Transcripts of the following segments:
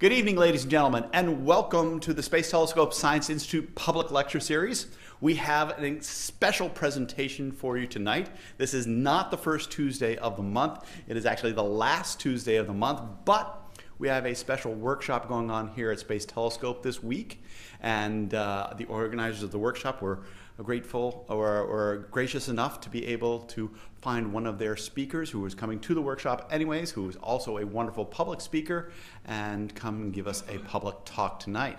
Good evening, ladies and gentlemen, and welcome to the Space Telescope Science Institute Public Lecture Series. We have a special presentation for you tonight. This is not the first Tuesday of the month, it is actually the last Tuesday of the month, but we have a special workshop going on here at Space Telescope this week, and uh, the organizers of the workshop were grateful or, or, gracious enough to be able to find one of their speakers who was coming to the workshop anyways, who is also a wonderful public speaker, and come and give us a public talk tonight.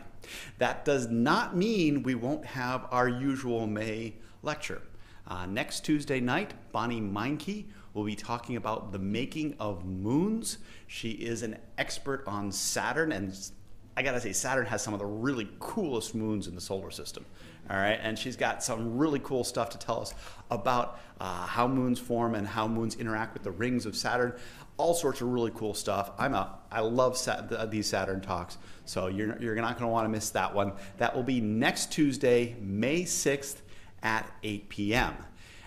That does not mean we won't have our usual May lecture. Uh, next Tuesday night, Bonnie Meinke will be talking about the making of moons. She is an expert on Saturn, and I gotta say, Saturn has some of the really coolest moons in the solar system. All right, and she's got some really cool stuff to tell us about uh, how moons form and how moons interact with the rings of Saturn. All sorts of really cool stuff. I'm a I love sat, these Saturn talks, so you're you're not going to want to miss that one. That will be next Tuesday, May 6th at 8 p.m.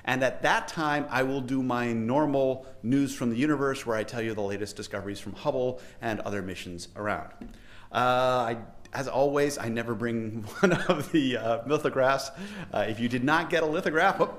And at that time, I will do my normal news from the universe where I tell you the latest discoveries from Hubble and other missions around. Uh, I as always, I never bring one of the uh, lithographs. Uh, if you did not get a lithograph, oh,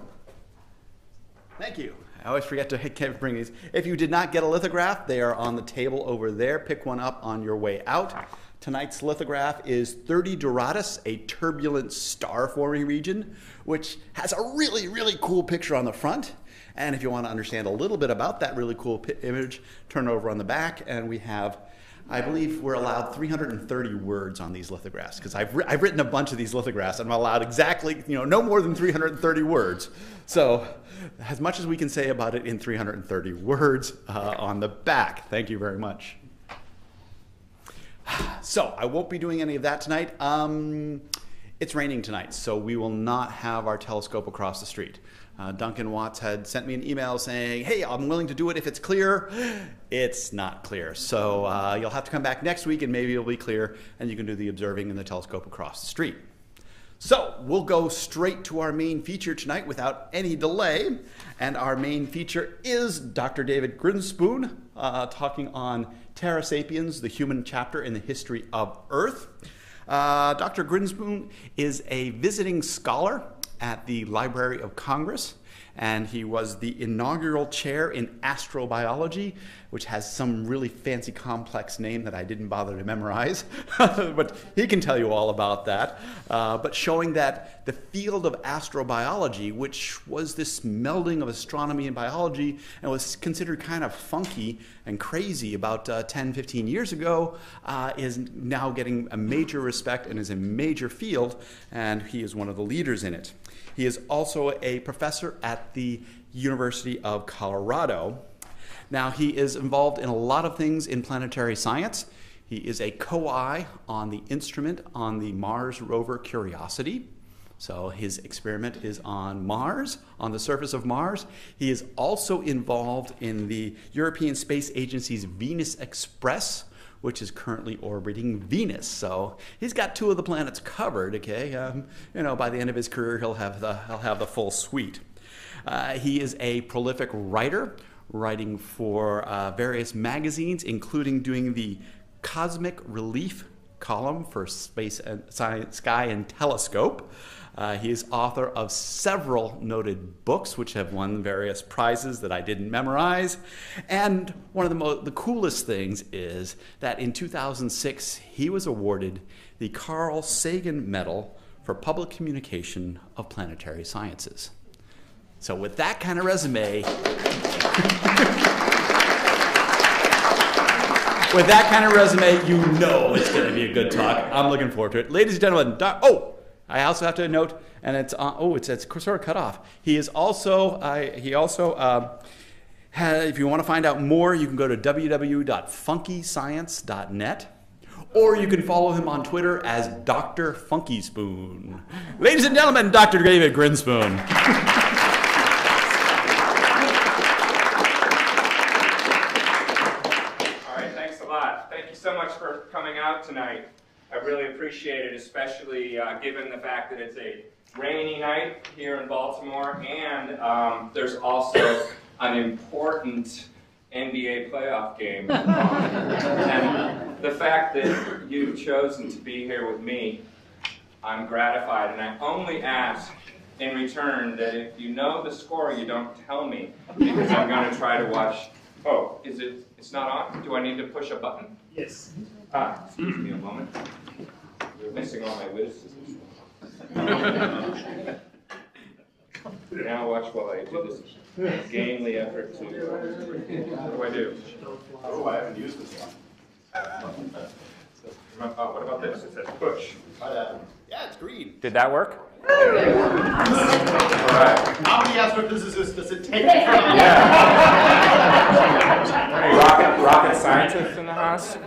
thank you. I always forget to bring these. If you did not get a lithograph, they are on the table over there. Pick one up on your way out. Tonight's lithograph is 30 Doradus, a turbulent star forming region, which has a really, really cool picture on the front. And if you want to understand a little bit about that really cool image, turn over on the back, and we have I believe we're allowed 330 words on these lithographs because I've, I've written a bunch of these lithographs and I'm allowed exactly, you know, no more than 330 words. So, as much as we can say about it in 330 words uh, on the back. Thank you very much. So, I won't be doing any of that tonight. Um, it's raining tonight, so we will not have our telescope across the street. Uh, Duncan Watts had sent me an email saying, Hey, I'm willing to do it if it's clear. It's not clear. So uh, you'll have to come back next week and maybe it'll be clear and you can do the observing in the telescope across the street. So we'll go straight to our main feature tonight without any delay. And our main feature is Dr. David Grinspoon uh, talking on Terra Sapiens, the human chapter in the history of Earth. Uh, Dr. Grinspoon is a visiting scholar at the Library of Congress and he was the inaugural chair in astrobiology, which has some really fancy, complex name that I didn't bother to memorize, but he can tell you all about that. Uh, but showing that the field of astrobiology, which was this melding of astronomy and biology and was considered kind of funky and crazy about uh, 10, 15 years ago, uh, is now getting a major respect and is a major field, and he is one of the leaders in it. He is also a professor at the University of Colorado. Now, he is involved in a lot of things in planetary science. He is a co-I on the instrument on the Mars rover Curiosity. So his experiment is on Mars, on the surface of Mars. He is also involved in the European Space Agency's Venus Express, which is currently orbiting Venus. So he's got two of the planets covered. Okay, um, you know, by the end of his career, he'll have the he'll have the full suite. Uh, he is a prolific writer, writing for uh, various magazines, including doing the Cosmic Relief column for Space and Science, Sky and Telescope. Uh, he is author of several noted books, which have won various prizes that I didn't memorize. And one of the, mo- the coolest things is that in 2006, he was awarded the Carl Sagan Medal for Public Communication of Planetary Sciences. So, with that kind of resume, with that kind of resume, you know it's going to be a good talk. I'm looking forward to it. Ladies and gentlemen, doc- oh, I also have to note, and it's uh, oh, it's, it's sort of cut off. He is also he also uh, has, if you want to find out more, you can go to www.funkyscience.net. Or you can follow him on Twitter as Dr. Funky Spoon. Ladies and gentlemen, Dr. David Grinspoon. All right, thanks a lot. Thank you so much for coming out tonight. I really appreciate it, especially uh, given the fact that it's a rainy night here in Baltimore, and um, there's also an important NBA playoff game. and the fact that you've chosen to be here with me, I'm gratified, and I only ask in return that if you know the score, you don't tell me, because I'm going to try to watch. Oh, is it? It's not on. Do I need to push a button? Yes. Ah, excuse me a moment. You're missing all my witticisms. now watch while I do this gamely effort to. What do I do? Oh, I haven't used this one. Oh, what about this? It says push. Try. Uh, yeah, it's green. Did that work? All right. How many astrophysicists does it take? Any rocket, rocket scientists in the house?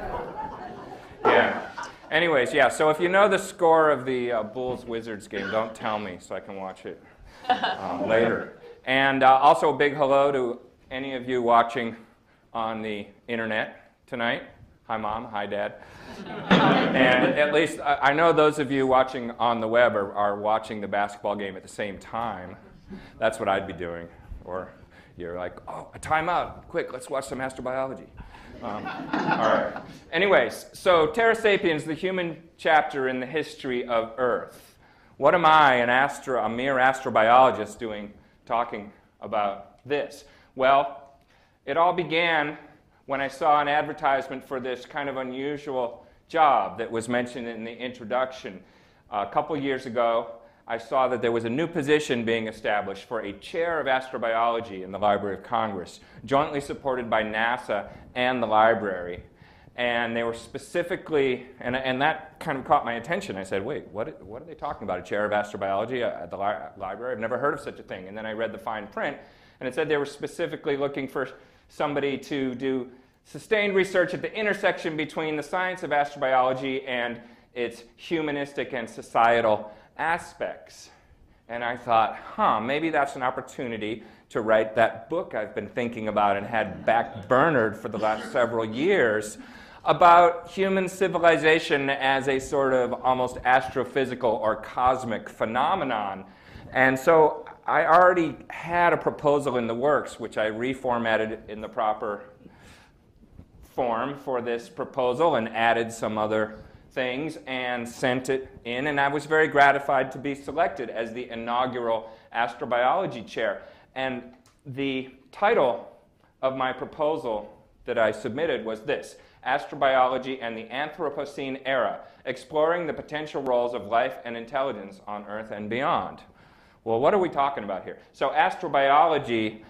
Yeah. Anyways, yeah, so if you know the score of the uh, Bulls Wizards game, don't tell me so I can watch it um, later. And uh, also a big hello to any of you watching on the internet tonight. Hi, Mom. Hi, Dad. and at least I, I know those of you watching on the web are, are watching the basketball game at the same time. That's what I'd be doing. Or you're like, oh, a timeout. Quick, let's watch some astrobiology. Um, all right. Anyways, so Terra Sapiens, the human chapter in the history of Earth. What am I, an astro, a mere astrobiologist, doing talking about this? Well, it all began when I saw an advertisement for this kind of unusual job that was mentioned in the introduction. a couple years ago, I saw that there was a new position being established for a chair of astrobiology in the Library of Congress, jointly supported by NASA and the library. And they were specifically, and, and that kind of caught my attention. I said, wait, what, what are they talking about? A chair of astrobiology uh, at the li- library? I've never heard of such a thing. And then I read the fine print, and it said they were specifically looking for somebody to do sustained research at the intersection between the science of astrobiology and its humanistic and societal aspects. And I thought, huh, maybe that's an opportunity to write that book I've been thinking about and had backburnered for the last several years about human civilization as a sort of almost astrophysical or cosmic phenomenon. And so I already had a proposal in the works, which I reformatted in the proper form for this proposal and added some other things and sent it in. And I was very gratified to be selected as the inaugural astrobiology chair. And the title of my proposal that I submitted was this Astrobiology and the Anthropocene Era Exploring the Potential Roles of Life and Intelligence on Earth and Beyond. Well, what are we talking about here? So, astrobiology,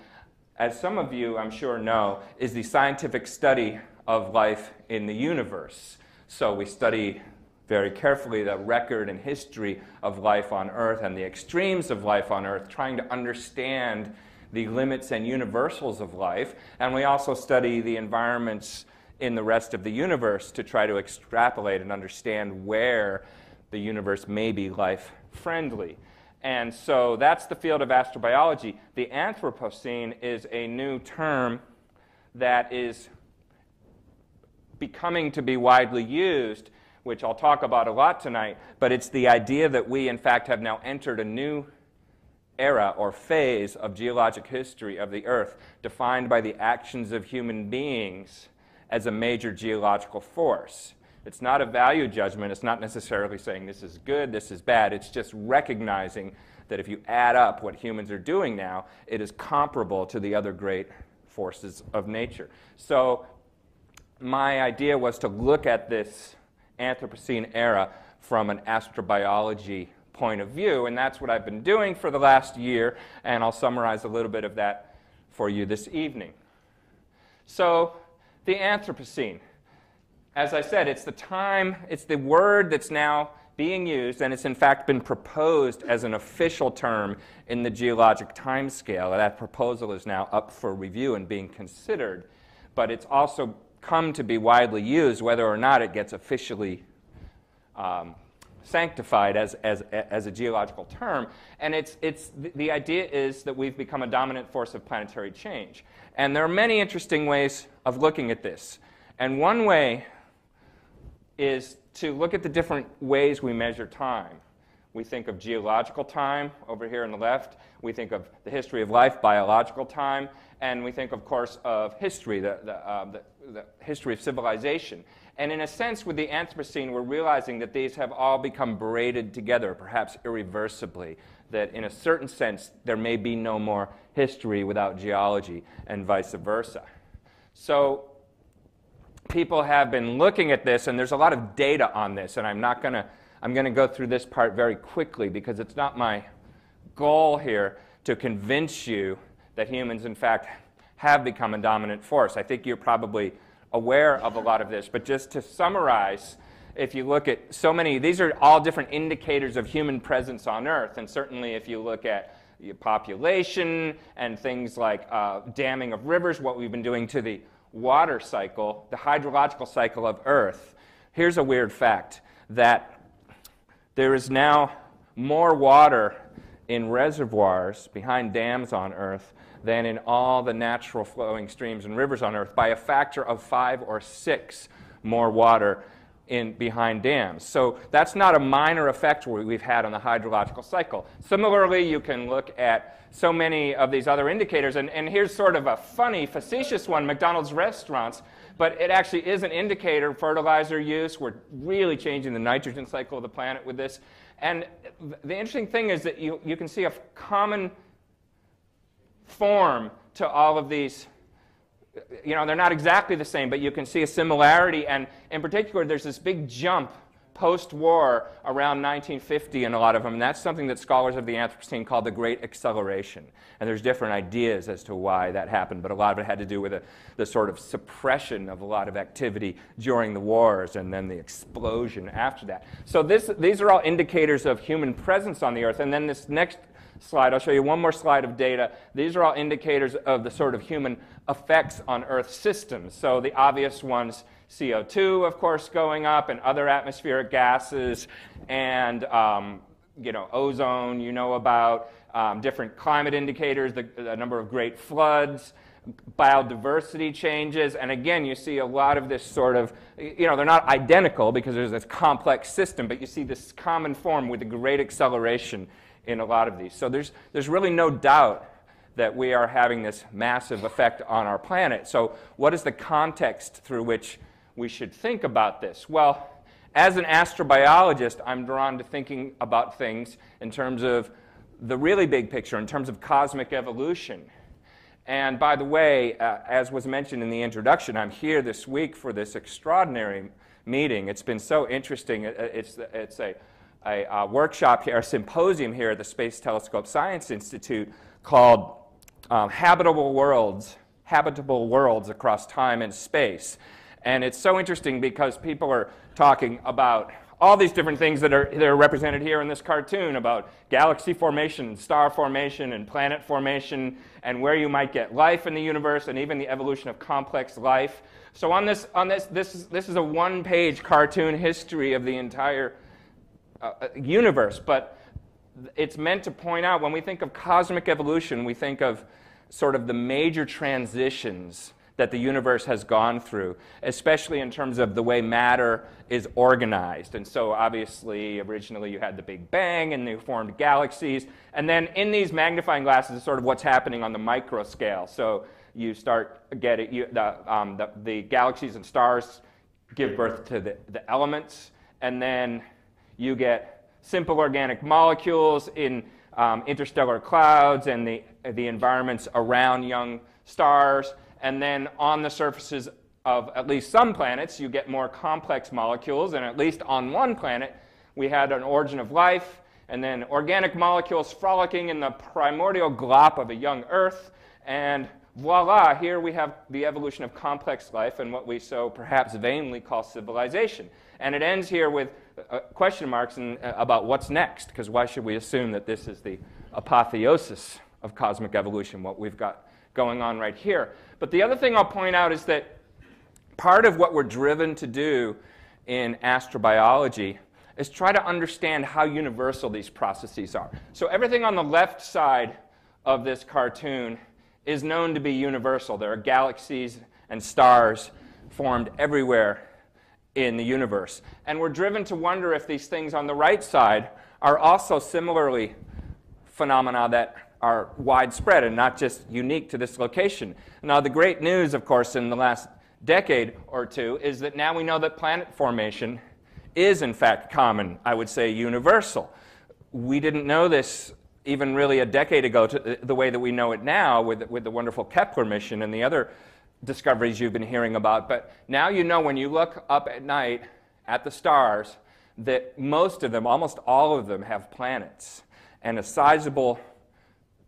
as some of you I'm sure know, is the scientific study of life in the universe. So we study very carefully the record and history of life on Earth and the extremes of life on Earth, trying to understand the limits and universals of life. And we also study the environments in the rest of the universe to try to extrapolate and understand where the universe may be life friendly. And so that's the field of astrobiology. The Anthropocene is a new term that is becoming to be widely used, which I'll talk about a lot tonight, but it's the idea that we, in fact, have now entered a new era or phase of geologic history of the Earth defined by the actions of human beings as a major geological force. It's not a value judgment. It's not necessarily saying this is good, this is bad. It's just recognizing that if you add up what humans are doing now, it is comparable to the other great forces of nature. So my idea was to look at this Anthropocene era from an astrobiology point of view, and that's what I've been doing for the last year, and I'll summarize a little bit of that for you this evening. So, the Anthropocene. As I said, it's the time, it's the word that's now being used, and it's in fact been proposed as an official term in the geologic timescale. That proposal is now up for review and being considered, but it's also come to be widely used, whether or not it gets officially um, sanctified as, as, as a geological term. And it's, it's, the idea is that we've become a dominant force of planetary change. And there are many interesting ways of looking at this. And one way is to look at the different ways we measure time. We think of geological time over here on the left. We think of the history of life, biological time. And we think, of course, of history, the, the, uh, the, the history of civilization. And in a sense, with the Anthropocene, we're realizing that these have all become braided together, perhaps irreversibly. That in a certain sense, there may be no more history without geology, and vice versa. So, people have been looking at this, and there's a lot of data on this, and I'm not going to. I'm going to go through this part very quickly because it's not my goal here to convince you that humans, in fact, have become a dominant force. I think you're probably aware of a lot of this. But just to summarize, if you look at so many, these are all different indicators of human presence on Earth. And certainly if you look at population and things like uh, damming of rivers, what we've been doing to the water cycle, the hydrological cycle of Earth, here's a weird fact that there is now more water in reservoirs behind dams on Earth than in all the natural flowing streams and rivers on Earth by a factor of five or six more water in behind dams. So that's not a minor effect we've had on the hydrological cycle. Similarly, you can look at so many of these other indicators, and, and here's sort of a funny, facetious one McDonald's restaurants, but it actually is an indicator of fertilizer use. We're really changing the nitrogen cycle of the planet with this. And the interesting thing is that you, you can see a common form to all of these. You know, they're not exactly the same, but you can see a similarity. And in particular, there's this big jump post war around 1950 in a lot of them. And that's something that scholars of the Anthropocene call the Great Acceleration. And there's different ideas as to why that happened, but a lot of it had to do with a, the sort of suppression of a lot of activity during the wars and then the explosion after that. So this, these are all indicators of human presence on the Earth. And then this next slide. I'll show you one more slide of data. These are all indicators of the sort of human effects on Earth systems. So the obvious ones, CO2, of course, going up, and other atmospheric gases, and um, you know, ozone, you know about, um, different climate indicators, the, the number of great floods, biodiversity changes, and again, you see a lot of this sort of, you know, they're not identical because there's this complex system, but you see this common form with a great acceleration in a lot of these. So there's, there's really no doubt that we are having this massive effect on our planet. So, what is the context through which we should think about this? Well, as an astrobiologist, I'm drawn to thinking about things in terms of the really big picture, in terms of cosmic evolution. And by the way, uh, as was mentioned in the introduction, I'm here this week for this extraordinary meeting. It's been so interesting. It's, it's a a, a workshop here, a symposium here at the Space Telescope Science Institute called um, Habitable Worlds, Habitable Worlds Across Time and Space. And it's so interesting because people are talking about all these different things that are, that are represented here in this cartoon about galaxy formation, and star formation, and planet formation, and where you might get life in the universe, and even the evolution of complex life. So on this, on this, this is, this is a one-page cartoon history of the entire uh, uh, universe, but it's meant to point out when we think of cosmic evolution, we think of sort of the major transitions that the universe has gone through, especially in terms of the way matter is organized. And so, obviously, originally you had the Big Bang and you formed galaxies. And then in these magnifying glasses is sort of what's happening on the micro scale. So, you start getting you, the, um, the, the galaxies and stars give birth to the, the elements. And then you get simple organic molecules in um, interstellar clouds and the, the environments around young stars. And then on the surfaces of at least some planets, you get more complex molecules. And at least on one planet, we had an origin of life, and then organic molecules frolicking in the primordial glop of a young Earth. And voila, here we have the evolution of complex life and what we so perhaps vainly call civilization. And it ends here with uh, question marks in, uh, about what's next, because why should we assume that this is the apotheosis of cosmic evolution, what we've got going on right here? But the other thing I'll point out is that part of what we're driven to do in astrobiology is try to understand how universal these processes are. So everything on the left side of this cartoon is known to be universal. There are galaxies and stars formed everywhere in the universe. And we're driven to wonder if these things on the right side are also similarly phenomena that are widespread and not just unique to this location. Now, the great news, of course, in the last decade or two is that now we know that planet formation is, in fact, common, I would say universal. We didn't know this even really a decade ago to uh, the way that we know it now with, with the wonderful Kepler mission and the other discoveries you've been hearing about. But now you know when you look up at night at the stars that most of them, almost all of them, have planets. And a sizable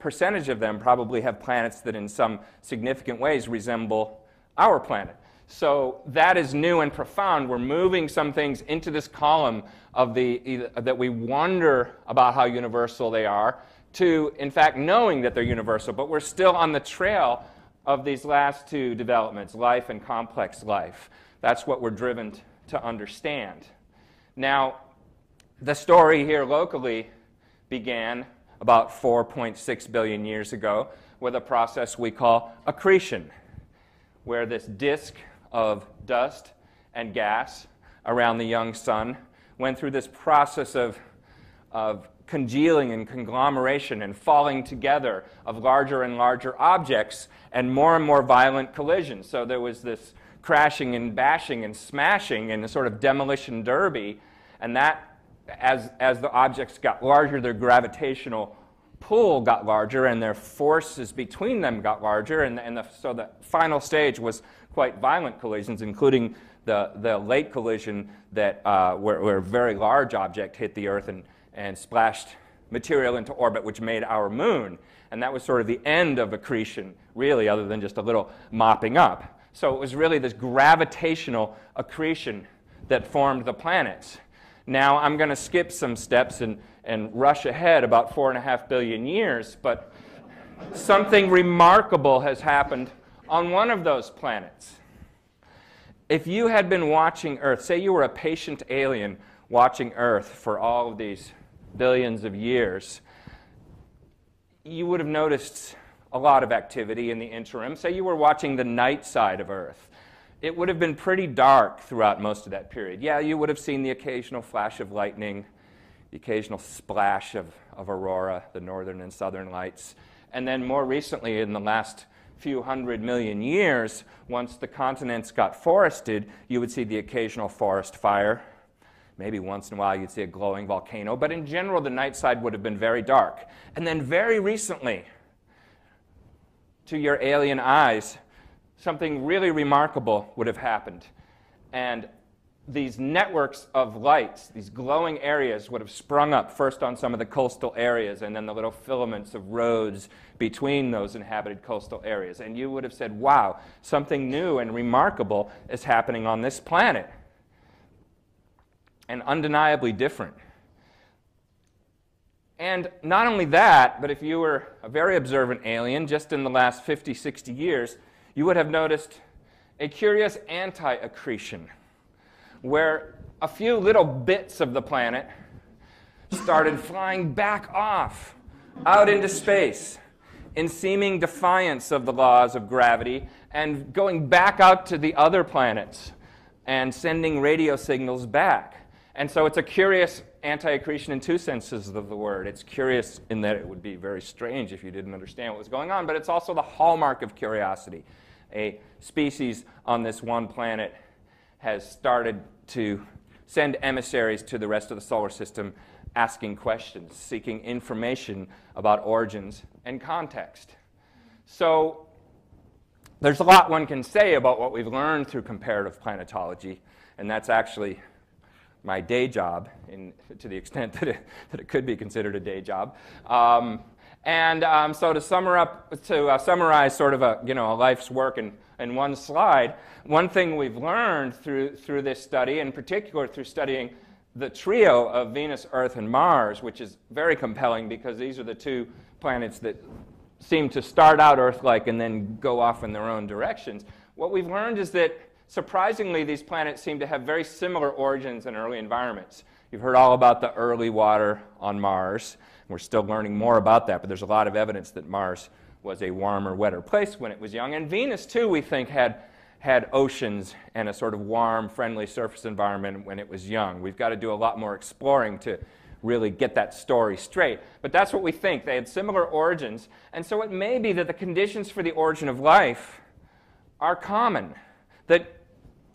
percentage of them probably have planets that in some significant ways resemble our planet. So that is new and profound. We're moving some things into this column of the that we wonder about how universal they are to in fact knowing that they're universal, but we're still on the trail of these last two developments, life and complex life. That's what we're driven to understand. Now, the story here locally began about 4.6 billion years ago with a process we call accretion, where this disk of dust and gas around the young sun went through this process of, of congealing and conglomeration and falling together of larger and larger objects and more and more violent collisions. So there was this crashing and bashing and smashing and a sort of demolition derby. And that, as, as the objects got larger, their gravitational pull got larger and their forces between them got larger. And, and the, so the final stage was quite violent collisions, including the, the late collision that, uh, where, where a very large object hit the Earth and and splashed material into orbit, which made our moon. And that was sort of the end of accretion, really, other than just a little mopping up. So it was really this gravitational accretion that formed the planets. Now, I'm going to skip some steps and, and rush ahead about four and a half billion years, but something remarkable has happened on one of those planets. If you had been watching Earth, say you were a patient alien watching Earth for all of these billions of years, you would have noticed a lot of activity in the interim. Say you were watching the night side of Earth. It would have been pretty dark throughout most of that period. Yeah, you would have seen the occasional flash of lightning, the occasional splash of, of aurora, the northern and southern lights. And then more recently, in the last few hundred million years, once the continents got forested, you would see the occasional forest fire, Maybe once in a while you'd see a glowing volcano, but in general, the night side would have been very dark. And then, very recently, to your alien eyes, something really remarkable would have happened. And these networks of lights, these glowing areas, would have sprung up first on some of the coastal areas and then the little filaments of roads between those inhabited coastal areas. And you would have said, wow, something new and remarkable is happening on this planet and undeniably different. And not only that, but if you were a very observant alien just in the last 50, 60 years, you would have noticed a curious anti accretion where a few little bits of the planet started flying back off out into space in seeming defiance of the laws of gravity and going back out to the other planets and sending radio signals back. And so it's a curious anti accretion in two senses of the word. It's curious in that it would be very strange if you didn't understand what was going on, but it's also the hallmark of curiosity. A species on this one planet has started to send emissaries to the rest of the solar system asking questions, seeking information about origins and context. So there's a lot one can say about what we've learned through comparative planetology, and that's actually my day job, in, to the extent that it, that it could be considered a day job. Um, and um, so to, summer up, to uh, summarize sort of a, you know, a life's work in, in one slide, one thing we've learned through, through this study, in particular through studying the trio of Venus, Earth, and Mars, which is very compelling because these are the two planets that seem to start out Earth like and then go off in their own directions. What we've learned is that surprisingly, these planets seem to have very similar origins and early environments. You've heard all about the early water on Mars. We're still learning more about that, but there's a lot of evidence that Mars was a warmer, wetter place when it was young. And Venus, too, we think had, had oceans and a sort of warm, friendly surface environment when it was young. We've got to do a lot more exploring to really get that story straight. But that's what we think. They had similar origins. And so it may be that the conditions for the origin of life are common that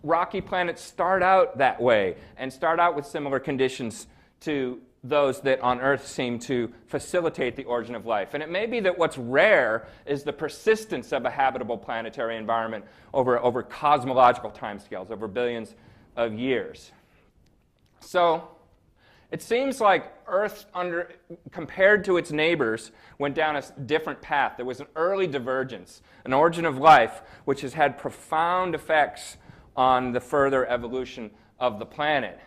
rocky planets start out that way and start out with similar conditions to those that on Earth seem to facilitate the origin of life. And it may be that what's rare is the persistence of a habitable planetary environment over, over cosmological timescales, over billions of years. So it seems like Earth, under, compared to its neighbors, went down a different path. There was an early divergence, an origin of life, which has had profound effects on the further evolution of the planet.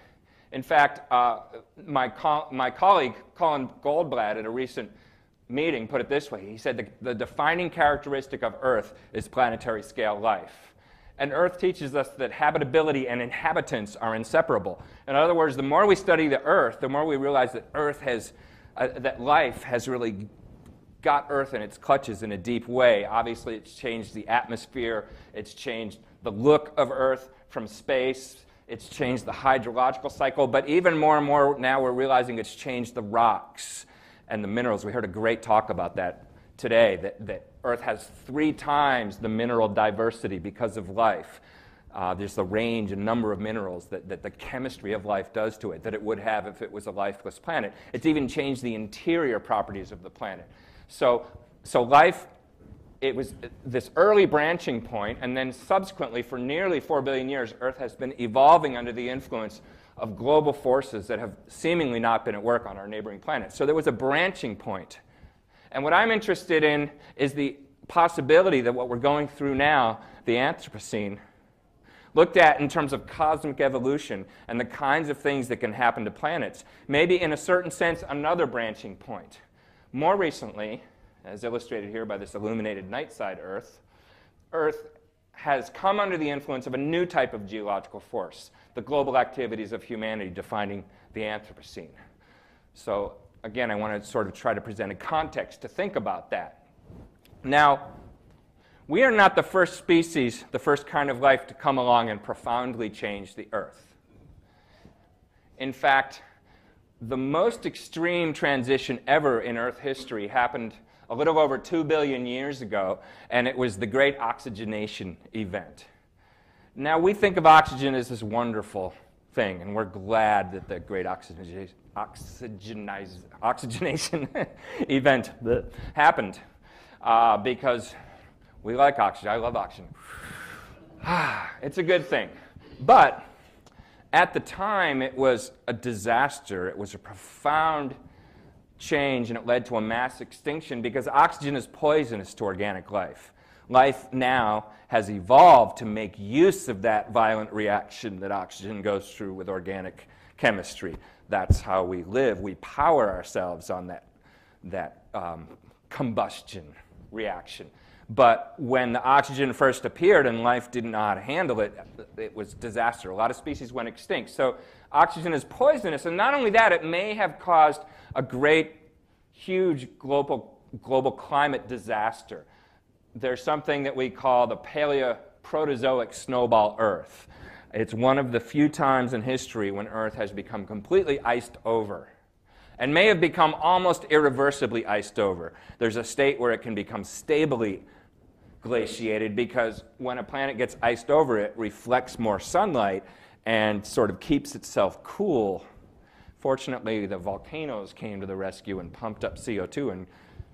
In fact, uh, my, co- my colleague, Colin Goldblatt, at a recent meeting, put it this way He said the, the defining characteristic of Earth is planetary scale life. And Earth teaches us that habitability and inhabitants are inseparable. In other words, the more we study the Earth, the more we realize that Earth has, uh, that life has really got Earth in its clutches in a deep way. Obviously, it's changed the atmosphere, it's changed the look of Earth from space, it's changed the hydrological cycle, but even more and more now we're realizing it's changed the rocks and the minerals. We heard a great talk about that today, that, that Earth has three times the mineral diversity because of life. Uh, there's the range and number of minerals that, that the chemistry of life does to it that it would have if it was a lifeless planet. It's even changed the interior properties of the planet. So, so life it was this early branching point, and then subsequently, for nearly 4 billion years, Earth has been evolving under the influence of global forces that have seemingly not been at work on our neighboring planets. So there was a branching point. And what I'm interested in is the possibility that what we're going through now, the Anthropocene, looked at in terms of cosmic evolution and the kinds of things that can happen to planets, maybe in a certain sense, another branching point. More recently, as illustrated here by this illuminated night side Earth, Earth has come under the influence of a new type of geological force, the global activities of humanity defining the Anthropocene. So, again, I want to sort of try to present a context to think about that. Now, we are not the first species, the first kind of life to come along and profoundly change the Earth. In fact, the most extreme transition ever in Earth history happened a little over 2 billion years ago, and it was the Great Oxygenation Event. Now, we think of oxygen as this wonderful thing, and we're glad that the Great Oxygenation, oxygenation event happened uh, because we like oxygen. I love oxygen. it's a good thing. But at the time, it was a disaster. It was a profound change and it led to a mass extinction because oxygen is poisonous to organic life. Life now has evolved to make use of that violent reaction that oxygen goes through with organic chemistry. That's how we live. We power ourselves on that, that um, combustion reaction. But when the oxygen first appeared and life how to handle it, it was disaster. A lot of species went extinct. So oxygen is poisonous. And not only that, it may have caused a great, huge global, global climate disaster. There's something that we call the Paleoproterozoic snowball Earth. It's one of the few times in history when Earth has become completely iced over and may have become almost irreversibly iced over. There's a state where it can become stably glaciated because when a planet gets iced over, it reflects more sunlight and sort of keeps itself cool. Fortunately, the volcanoes came to the rescue and pumped up CO2 and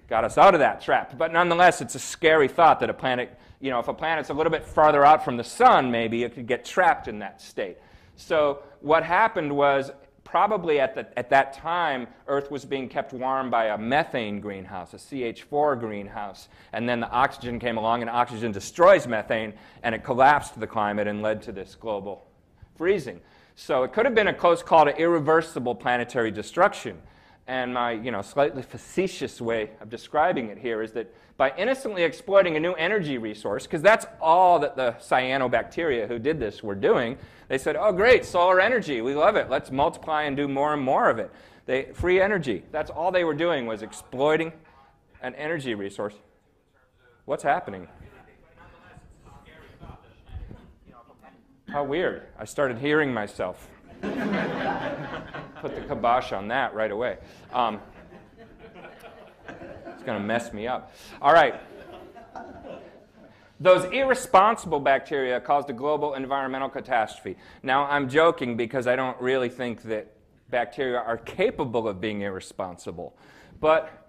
got us out of that trap. But nonetheless, it's a scary thought that a planet, you know, if a planet's a little bit farther out from the sun, maybe it could get trapped in that state. So what happened was probably at, the, at that time, Earth was being kept warm by a methane greenhouse, a CH4 greenhouse. And then the oxygen came along, and oxygen destroys methane, and it collapsed the climate and led to this global freezing. So it could have been a close call to irreversible planetary destruction. And my you know, slightly facetious way of describing it here is that by innocently exploiting a new energy resource, because that's all that the cyanobacteria who did this were doing, they said, oh, great, solar energy, we love it. Let's multiply and do more and more of it. They, free energy. That's all they were doing was exploiting an energy resource. What's happening? How weird. I started hearing myself. Put the kibosh on that right away. Um, it's going to mess me up. All right. Those irresponsible bacteria caused a global environmental catastrophe. Now, I'm joking because I don't really think that bacteria are capable of being irresponsible. But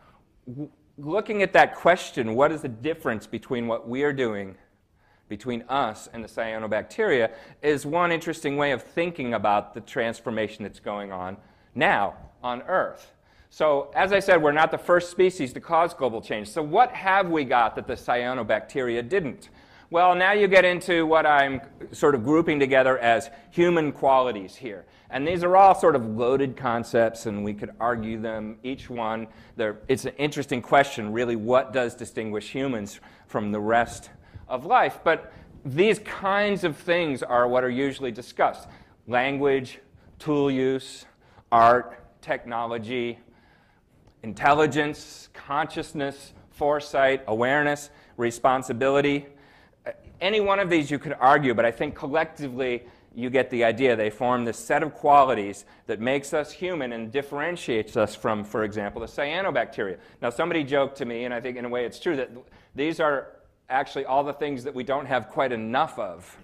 looking at that question, what is the difference between what we are doing, between us and the cyanobacteria, is one interesting way of thinking about the transformation that's going on now on Earth. So, as I said, we're not the first species to cause global change. So, what have we got that the cyanobacteria didn't? Well, now you get into what I'm sort of grouping together as human qualities here. And these are all sort of loaded concepts, and we could argue them, each one. They're, it's an interesting question, really, what does distinguish humans from the rest of life? But these kinds of things are what are usually discussed language, tool use, art, technology, intelligence, consciousness, foresight, awareness, responsibility. Uh, any one of these you could argue, but I think collectively you get the idea. They form this set of qualities that makes us human and differentiates us from, for example, the cyanobacteria. Now, somebody joked to me, and I think in a way it's true, that these are actually all the things that we don't have quite enough of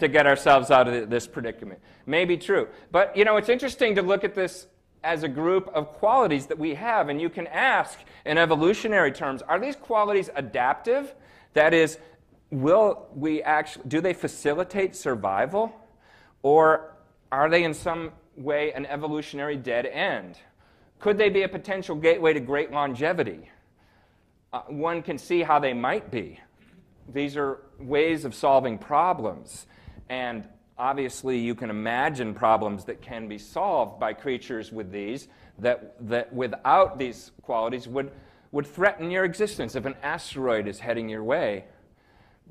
to get ourselves out of this predicament. May be true. But, you know, it's interesting to look at this as a group of qualities that we have. And you can ask in evolutionary terms are these qualities adaptive? That is, will we actually, do they facilitate survival? Or are they in some way an evolutionary dead end? Could they be a potential gateway to great longevity? Uh, one can see how they might be. These are ways of solving problems. And obviously you can imagine problems that can be solved by creatures with these that, that without these qualities would, would threaten your existence. If an asteroid is heading your way,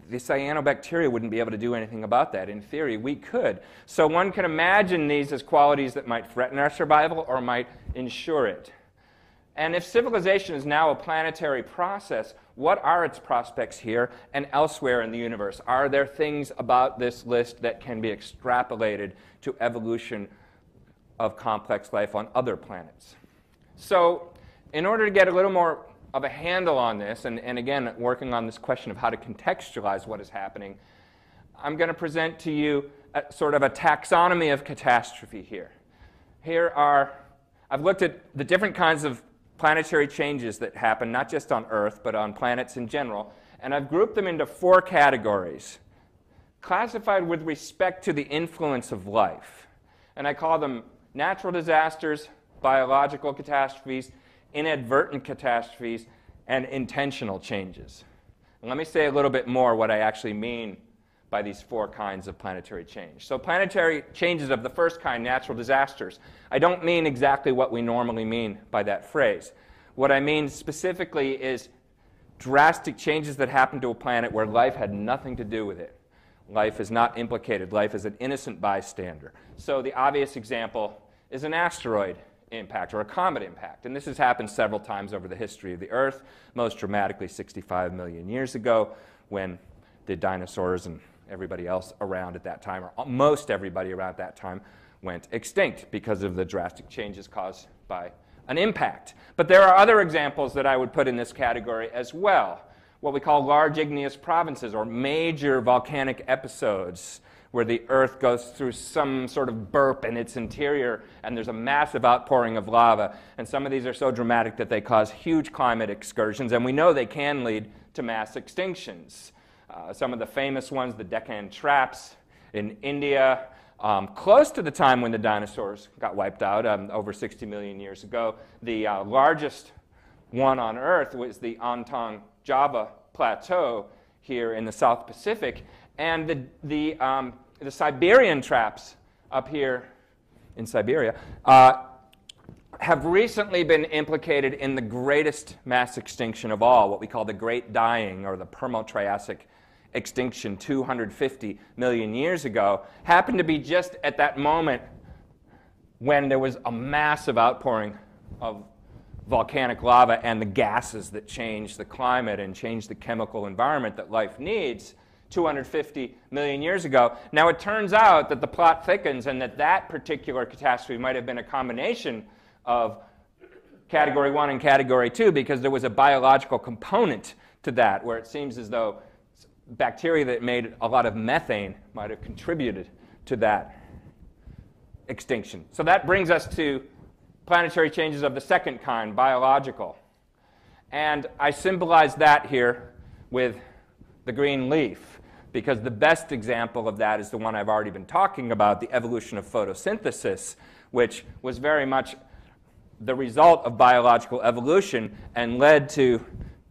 the cyanobacteria wouldn't be able to do anything about that. In theory, we could. So one can imagine these as qualities that might threaten our survival or might ensure it. And if civilization is now a planetary process, what are its prospects here and elsewhere in the universe? Are there things about this list that can be extrapolated to evolution of complex life on other planets? So, in order to get a little more of a handle on this, and, and again, working on this question of how to contextualize what is happening, I'm going to present to you a, sort of a taxonomy of catastrophe here. Here are, I've looked at the different kinds of planetary changes that happen, not just on Earth, but on planets in general. And I've grouped them into four categories, classified with respect to the influence of life. And I call them natural disasters, biological catastrophes, inadvertent catastrophes, and intentional changes. And let me say a little bit more what I actually mean by these four kinds of planetary change. So, planetary changes of the first kind, natural disasters, I don't mean exactly what we normally mean by that phrase. What I mean specifically is drastic changes that happen to a planet where life had nothing to do with it. Life is not implicated, life is an innocent bystander. So, the obvious example is an asteroid impact or a comet impact. And this has happened several times over the history of the Earth, most dramatically 65 million years ago when the dinosaurs and everybody else around at that time, or most everybody around that time, went extinct because of the drastic changes caused by an impact. But there are other examples that I would put in this category as well. What we call large igneous provinces or major volcanic episodes where the earth goes through some sort of burp in its interior and there's a massive outpouring of lava. And some of these are so dramatic that they cause huge climate excursions, and we know they can lead to mass extinctions. Uh, some of the famous ones, the Deccan traps in India, um, close to the time when the dinosaurs got wiped out, um, over 60 million years ago. The uh, largest one on Earth was the Ontong Java Plateau here in the South Pacific. And the, the, um, the Siberian traps up here in Siberia uh, have recently been implicated in the greatest mass extinction of all, what we call the Great Dying or the Permo-Triassic extinction 250 million years ago happened to be just at that moment when there was a massive outpouring of volcanic lava and the gases that change the climate and change the chemical environment that life needs 250 million years ago. Now, it turns out that the plot thickens and that that particular catastrophe might have been a combination of category one and category two because there was a biological component to that where it seems as though bacteria that made a lot of methane might have contributed to that extinction. So that brings us to planetary changes of the second kind, biological. And I symbolize that here with the green leaf because the best example of that is the one I've already been talking about the evolution of photosynthesis, which was very much the result of biological evolution and led to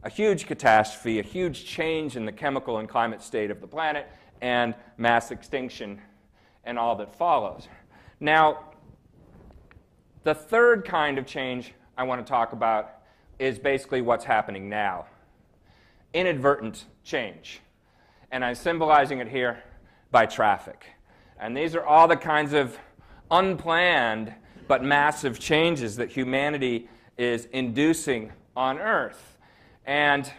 a huge catastrophe, a huge change in the chemical and climate state of the planet, and mass extinction and all that follows. Now, the third kind of change I want to talk about is basically what's happening now inadvertent change. And I'm symbolizing it here by traffic. And these are all the kinds of unplanned but massive changes that humanity is inducing on Earth. And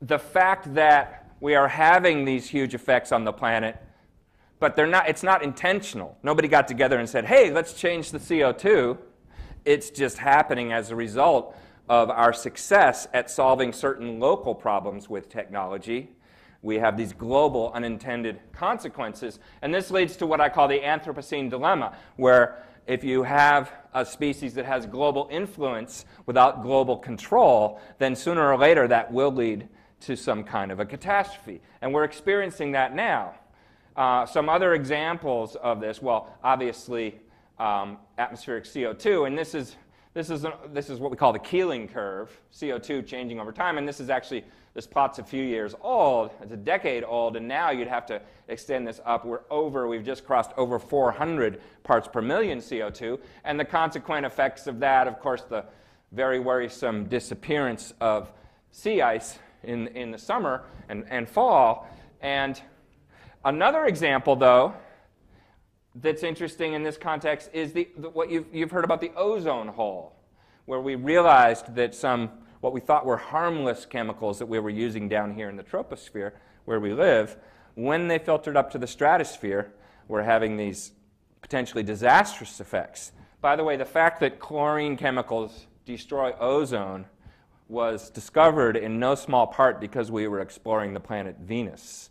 the fact that we are having these huge effects on the planet, but they're not, it's not intentional. Nobody got together and said, hey, let's change the CO2. It's just happening as a result of our success at solving certain local problems with technology. We have these global unintended consequences. And this leads to what I call the Anthropocene dilemma, where if you have a species that has global influence without global control, then sooner or later that will lead to some kind of a catastrophe. And we're experiencing that now. Uh, some other examples of this, well, obviously, um, atmospheric CO2, and this is, this, is, a, this is what we call the Keeling curve, CO2 changing over time, and this is actually, this plot's a few years old, it's a decade old, and now you'd have to extend this up. We're over, we've just crossed over 400 parts per million CO2, and the consequent effects of that, of course, the very worrisome disappearance of sea ice in, in the summer and, and fall. And another example, though, that's interesting in this context is the, the, what you've, you've heard about the ozone hole, where we realized that some what we thought were harmless chemicals that we were using down here in the troposphere where we live, when they filtered up to the stratosphere, were having these potentially disastrous effects. By the way, the fact that chlorine chemicals destroy ozone was discovered in no small part because we were exploring the planet Venus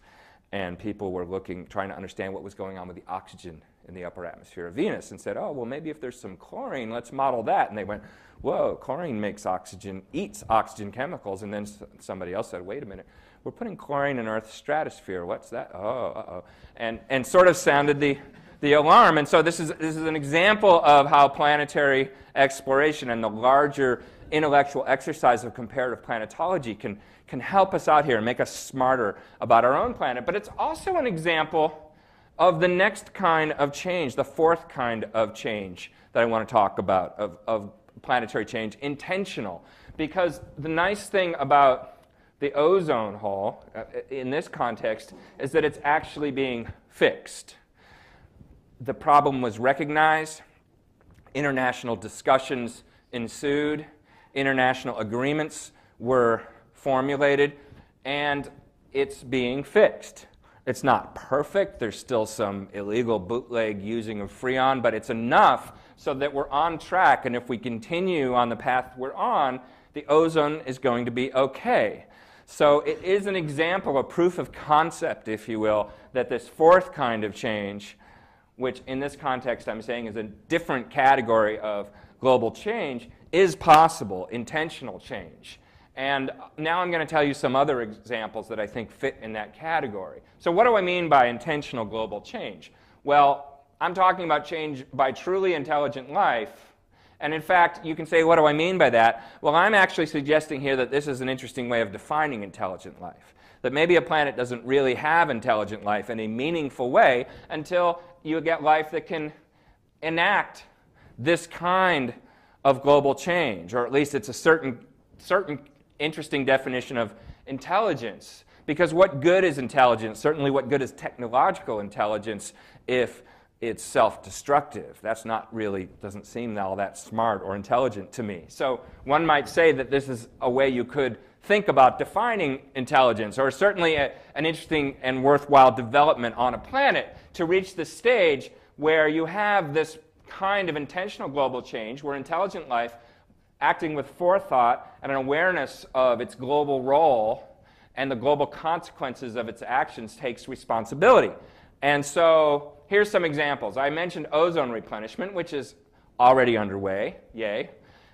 and people were looking, trying to understand what was going on with the oxygen in the upper atmosphere of Venus and said, oh, well, maybe if there's some chlorine, let's model that. And they went, whoa, chlorine makes oxygen, eats oxygen chemicals. And then somebody else said, wait a minute, we're putting chlorine in Earth's stratosphere. What's that? Oh, uh-oh. And, and sort of sounded the, the alarm. And so this is, this is an example of how planetary exploration and the larger intellectual exercise of comparative planetology can, can help us out here and make us smarter about our own planet. But it's also an example of the next kind of change, the fourth kind of change that I want to talk about, of, of planetary change, intentional. Because the nice thing about the ozone hole uh, in this context is that it's actually being fixed. The problem was recognized, international discussions ensued, international agreements were formulated, and it's being fixed. It's not perfect. There's still some illegal bootleg using of Freon, but it's enough so that we're on track. And if we continue on the path we're on, the ozone is going to be okay. So it is an example, a proof of concept, if you will, that this fourth kind of change, which in this context I'm saying is a different category of global change, is possible, intentional change. And now I'm going to tell you some other examples that I think fit in that category. So, what do I mean by intentional global change? Well, I'm talking about change by truly intelligent life. And in fact, you can say, what do I mean by that? Well, I'm actually suggesting here that this is an interesting way of defining intelligent life. That maybe a planet doesn't really have intelligent life in a meaningful way until you get life that can enact this kind of global change, or at least it's a certain, certain interesting definition of intelligence. Because what good is intelligence? Certainly, what good is technological intelligence if it's self destructive? That's not really, doesn't seem all that smart or intelligent to me. So, one might say that this is a way you could think about defining intelligence, or certainly a, an interesting and worthwhile development on a planet to reach the stage where you have this kind of intentional global change where intelligent life acting with forethought and an awareness of its global role and the global consequences of its actions takes responsibility. And so here's some examples. I mentioned ozone replenishment, which is already underway. Yay.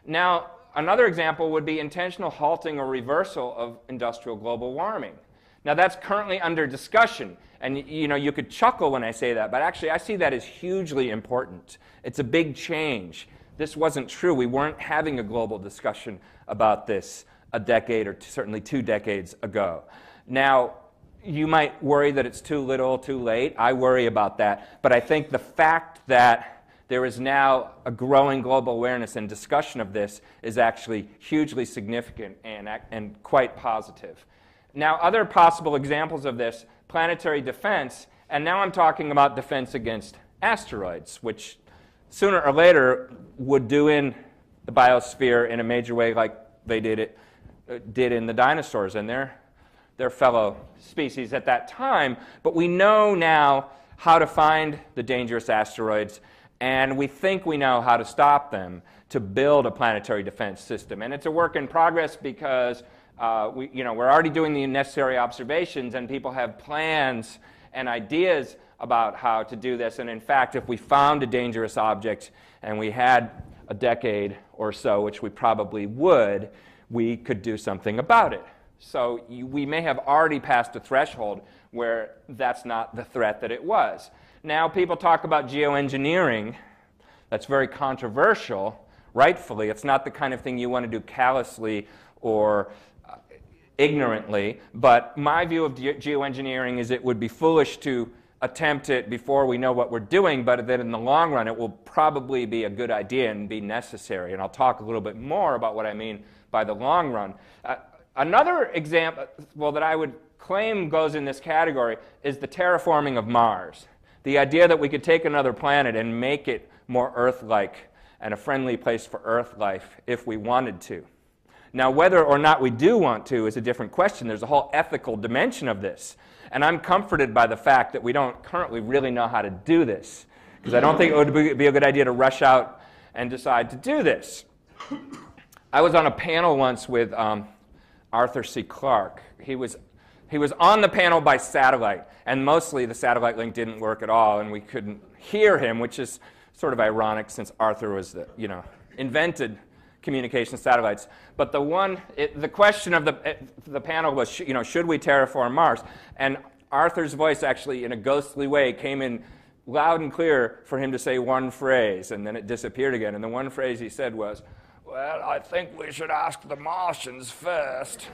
Now, another example would be intentional halting or reversal of industrial global warming. Now, that's currently under discussion. And you know, you could chuckle when I say that, but actually I see that as hugely important. It's a big change. This wasn't true. We weren't having a global discussion about this a decade or t- certainly two decades ago. Now, you might worry that it's too little, too late. I worry about that. But I think the fact that there is now a growing global awareness and discussion of this is actually hugely significant and, and quite positive. Now, other possible examples of this planetary defense, and now I'm talking about defense against asteroids, which sooner or later would do in the biosphere in a major way like they did it uh, did in the dinosaurs and their their fellow species at that time. But we know now how to find the dangerous asteroids and we think we know how to stop them to build a planetary defense system. And it's a work in progress because uh, we, you know, we're already doing the necessary observations, and people have plans and ideas about how to do this. And in fact, if we found a dangerous object and we had a decade or so, which we probably would, we could do something about it. So you, we may have already passed a threshold where that's not the threat that it was. Now, people talk about geoengineering. That's very controversial, rightfully. It's not the kind of thing you want to do callously or uh, ignorantly, but my view of ge- geoengineering is it would be foolish to attempt it before we know what we're doing, but then in the long run it will probably be a good idea and be necessary. And I'll talk a little bit more about what I mean by the long run. Uh, another example, well, that I would claim goes in this category is the terraforming of Mars. The idea that we could take another planet and make it more Earth like and a friendly place for Earth life if we wanted to. Now, whether or not we do want to is a different question. There's a whole ethical dimension of this. And I'm comforted by the fact that we don't currently really know how to do this. Because I don't think it would be a good idea to rush out and decide to do this. I was on a panel once with um, Arthur C. Clarke. He was, he was on the panel by satellite, and mostly the satellite link didn't work at all, and we couldn't hear him, which is sort of ironic since Arthur was the, you know, invented communication satellites. But the one, it, the question of the, it, the panel was, you know, should we terraform Mars? And Arthur's voice actually, in a ghostly way, came in loud and clear for him to say one phrase, and then it disappeared again. And the one phrase he said was, well, I think we should ask the Martians first.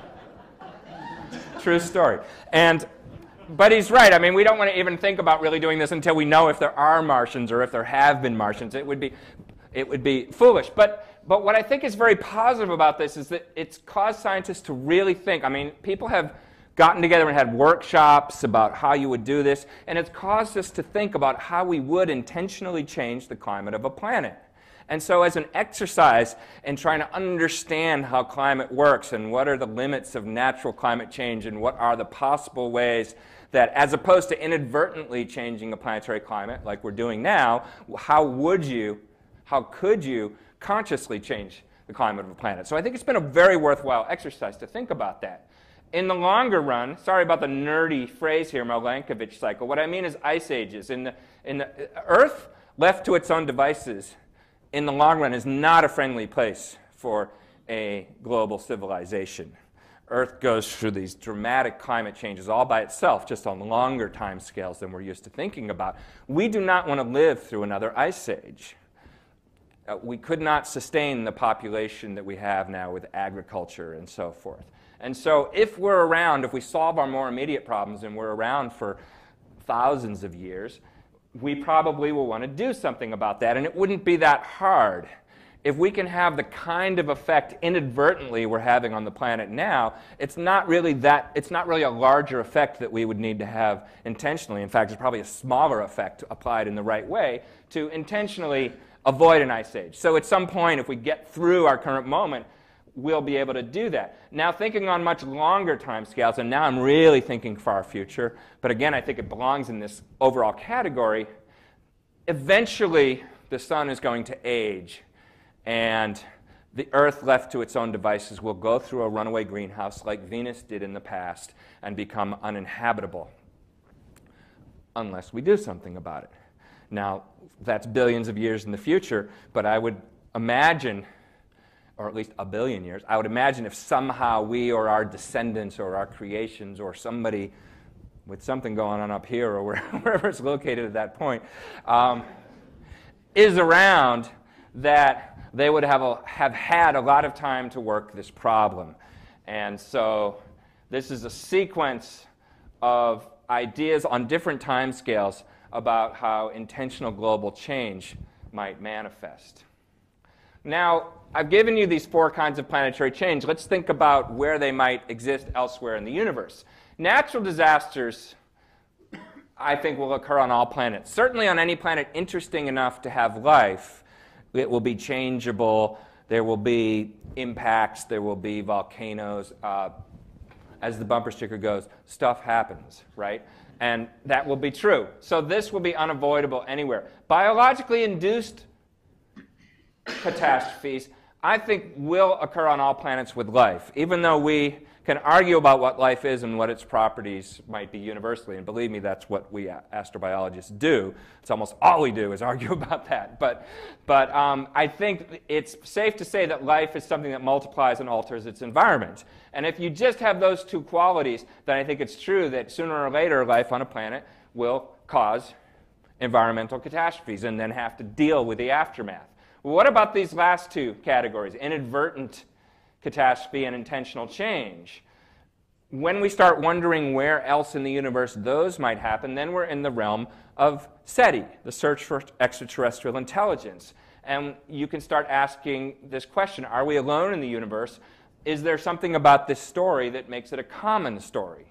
True story. And but he's right. I mean, we don't want to even think about really doing this until we know if there are Martians or if there have been Martians. It would be it would be foolish. But, but what I think is very positive about this is that it's caused scientists to really think. I mean, people have gotten together and had workshops about how you would do this, and it's caused us to think about how we would intentionally change the climate of a planet. And so, as an exercise in trying to understand how climate works and what are the limits of natural climate change and what are the possible ways that, as opposed to inadvertently changing a planetary climate like we're doing now, how would you how could you consciously change the climate of a planet? So I think it's been a very worthwhile exercise to think about that. In the longer run, sorry about the nerdy phrase here, Milankovitch cycle. What I mean is ice ages. In the, in the uh, Earth, left to its own devices, in the long run, is not a friendly place for a global civilization. Earth goes through these dramatic climate changes all by itself, just on longer time scales than we're used to thinking about. We do not want to live through another ice age uh, we could not sustain the population that we have now with agriculture and so forth. And so, if we're around, if we solve our more immediate problems and we're around for thousands of years, we probably will want to do something about that. And it wouldn't be that hard. If we can have the kind of effect inadvertently we're having on the planet now, it's not really that it's not really a larger effect that we would need to have intentionally. In fact, it's probably a smaller effect applied in the right way to intentionally avoid an ice age. So at some point, if we get through our current moment, we'll be able to do that. Now, thinking on much longer time scales, and now I'm really thinking far future, but again, I think it belongs in this overall category. Eventually, the sun is going to age, and the Earth, left to its own devices, will go through a runaway greenhouse like Venus did in the past and become uninhabitable unless we do something about it. Now, that's billions of years in the future, but I would imagine, or at least a billion years, I would imagine if somehow we or our descendants or our creations or somebody with something going on up here or wherever it's located at that point um, is around, that they would have, a, have had a lot of time to work this problem. And so this is a sequence of ideas on different time scales about how intentional global change might manifest. Now, I've given you these four kinds of planetary change. Let's think about where they might exist elsewhere in the universe. Natural disasters, I think, will occur on all planets. Certainly on any planet interesting enough to have life, it will be changeable. There will be impacts. There will be volcanoes. Uh, as the bumper sticker goes, stuff happens, right? And that will be true. So this will be unavoidable anywhere. Biologically induced catastrophes, I think, will occur on all planets with life, even though we can argue about what life is and what its properties might be universally. And believe me, that's what we astrobiologists do. It's almost all we do is argue about that. But, but um, I think it's safe to say that life is something that multiplies and alters its environment. And if you just have those two qualities, then I think it's true that sooner or later life on a planet will cause environmental catastrophes and then have to deal with the aftermath. What about these last two categories, inadvertent catastrophe and intentional change. When we start wondering where else in the universe those might happen, then we're in the realm of SETI, the search for extraterrestrial intelligence. And you can start asking this question Are we alone in the universe? Is there something about this story that makes it a common story?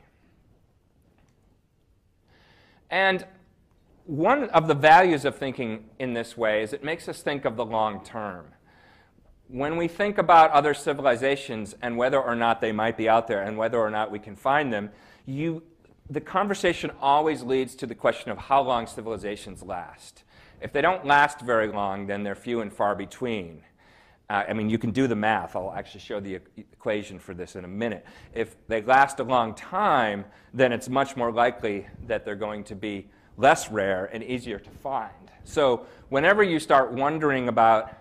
And one of the values of thinking in this way is it makes us think of the long term when we think about other civilizations and whether or not they might be out there and whether or not we can find them, you, the conversation always leads to the question of how long civilizations last. If they don't last very long, then they're few and far between. Uh, I mean, you can do the math. I'll actually show the equation for this in a minute. If they last a long time, then it's much more likely that they're going to be less rare and easier to find. So, whenever you start wondering about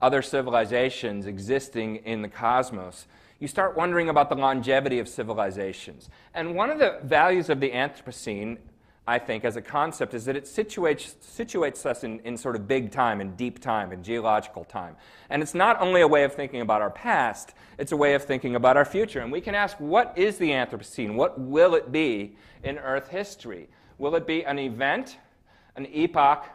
other civilizations existing in the cosmos, you start wondering about the longevity of civilizations. And one of the values of the Anthropocene, I think, as a concept, is that it situates, situates us in, in sort of big time, in deep time, in geological time. And it's not only a way of thinking about our past, it's a way of thinking about our future. And we can ask, what is the Anthropocene? What will it be in Earth history? Will it be an event, an epoch,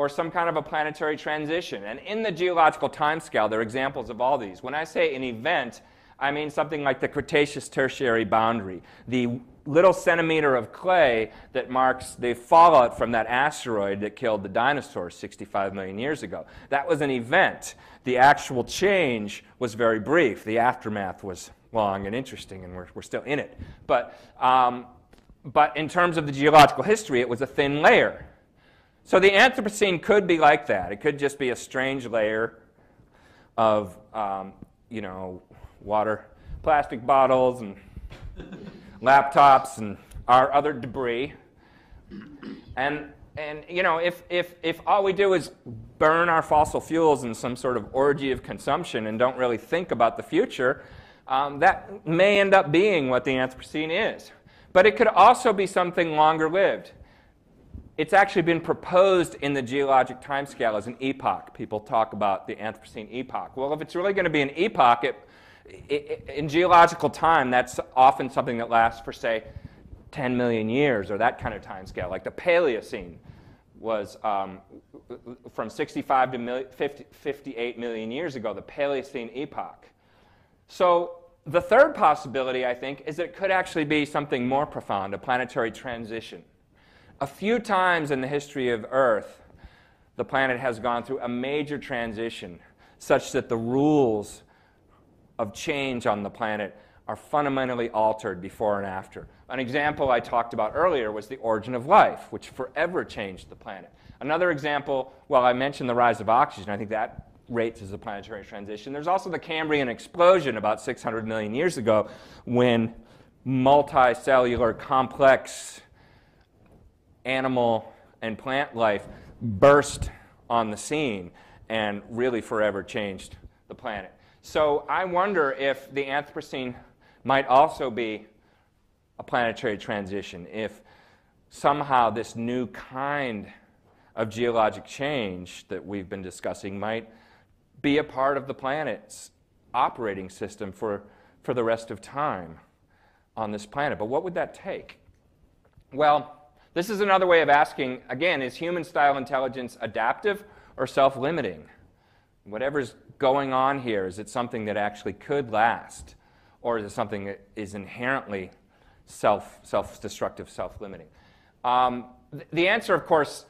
or some kind of a planetary transition. And in the geological timescale, there are examples of all these. When I say an event, I mean something like the Cretaceous Tertiary boundary, the little centimeter of clay that marks the fallout from that asteroid that killed the dinosaurs 65 million years ago. That was an event. The actual change was very brief. The aftermath was long and interesting, and we're, we're still in it. But, um, but in terms of the geological history, it was a thin layer. So the Anthropocene could be like that. It could just be a strange layer of, um, you know, water, plastic bottles, and laptops, and our other debris. And, and you know, if, if, if all we do is burn our fossil fuels in some sort of orgy of consumption and don't really think about the future, um, that may end up being what the Anthropocene is. But it could also be something longer lived it's actually been proposed in the geologic timescale as an epoch. People talk about the Anthropocene epoch. Well, if it's really going to be an epoch, it, it, in geological time, that's often something that lasts for, say, 10 million years or that kind of timescale. Like the Paleocene was um, from 65 to 50, 58 million years ago, the Paleocene epoch. So the third possibility, I think, is that it could actually be something more profound, a planetary transition. A few times in the history of Earth, the planet has gone through a major transition such that the rules of change on the planet are fundamentally altered before and after. An example I talked about earlier was the origin of life, which forever changed the planet. Another example, well, I mentioned the rise of oxygen. I think that rates as a planetary transition. There's also the Cambrian explosion about 600 million years ago when multicellular complex animal and plant life burst on the scene and really forever changed the planet. So I wonder if the Anthropocene might also be a planetary transition, if somehow this new kind of geologic change that we've been discussing might be a part of the planet's operating system for, for the rest of time on this planet. But what would that take? Well, this is another way of asking again, is human style intelligence adaptive or self limiting? Whatever's going on here, is it something that actually could last? Or is it something that is inherently self, self-destructive, self-limiting? Um, th- the answer, of course,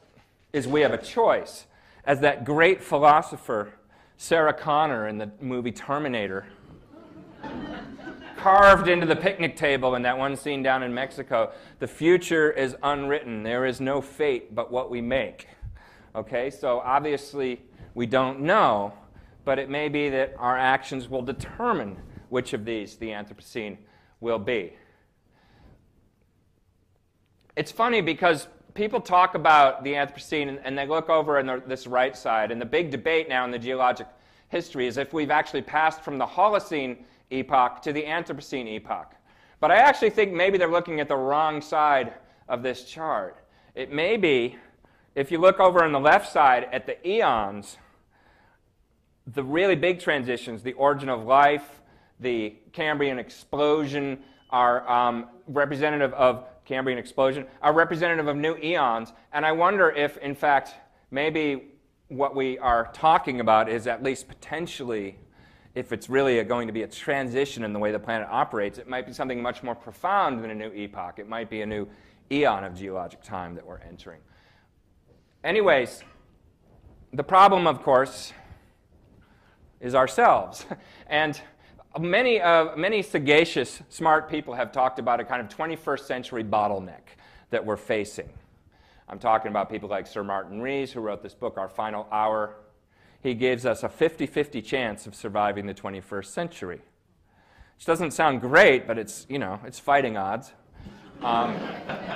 is we have a choice. As that great philosopher, Sarah Connor, in the movie Terminator, carved into the picnic table in that one scene down in Mexico, the future is unwritten. There is no fate but what we make. Okay, so obviously we don't know, but it may be that our actions will determine which of these the Anthropocene will be. It's funny because people talk about the Anthropocene and, they look over on this right side, and the big debate now in the geologic history is if we've actually passed from the Holocene epoch to the Anthropocene epoch. But I actually think maybe they're looking at the wrong side of this chart. It may be, if you look over on the left side at the eons, the really big transitions, the origin of life, the Cambrian explosion, are um, representative of Cambrian explosion, are representative of new eons. And I wonder if, in fact, maybe what we are talking about is at least potentially, if it's really going to be a transition in the way the planet operates, it might be something much more profound than a new epoch. It might be a new eon of geologic time that we're entering. Anyways, the problem, of course, is ourselves. And many, uh, many sagacious, smart people have talked about a kind of 21st century bottleneck that we're facing. I'm talking about people like Sir Martin Rees, who wrote this book, Our Final Hour. He gives us a 50 50 chance of surviving the 21st century. Which doesn't sound great, but it's, you know, it's fighting odds. Um,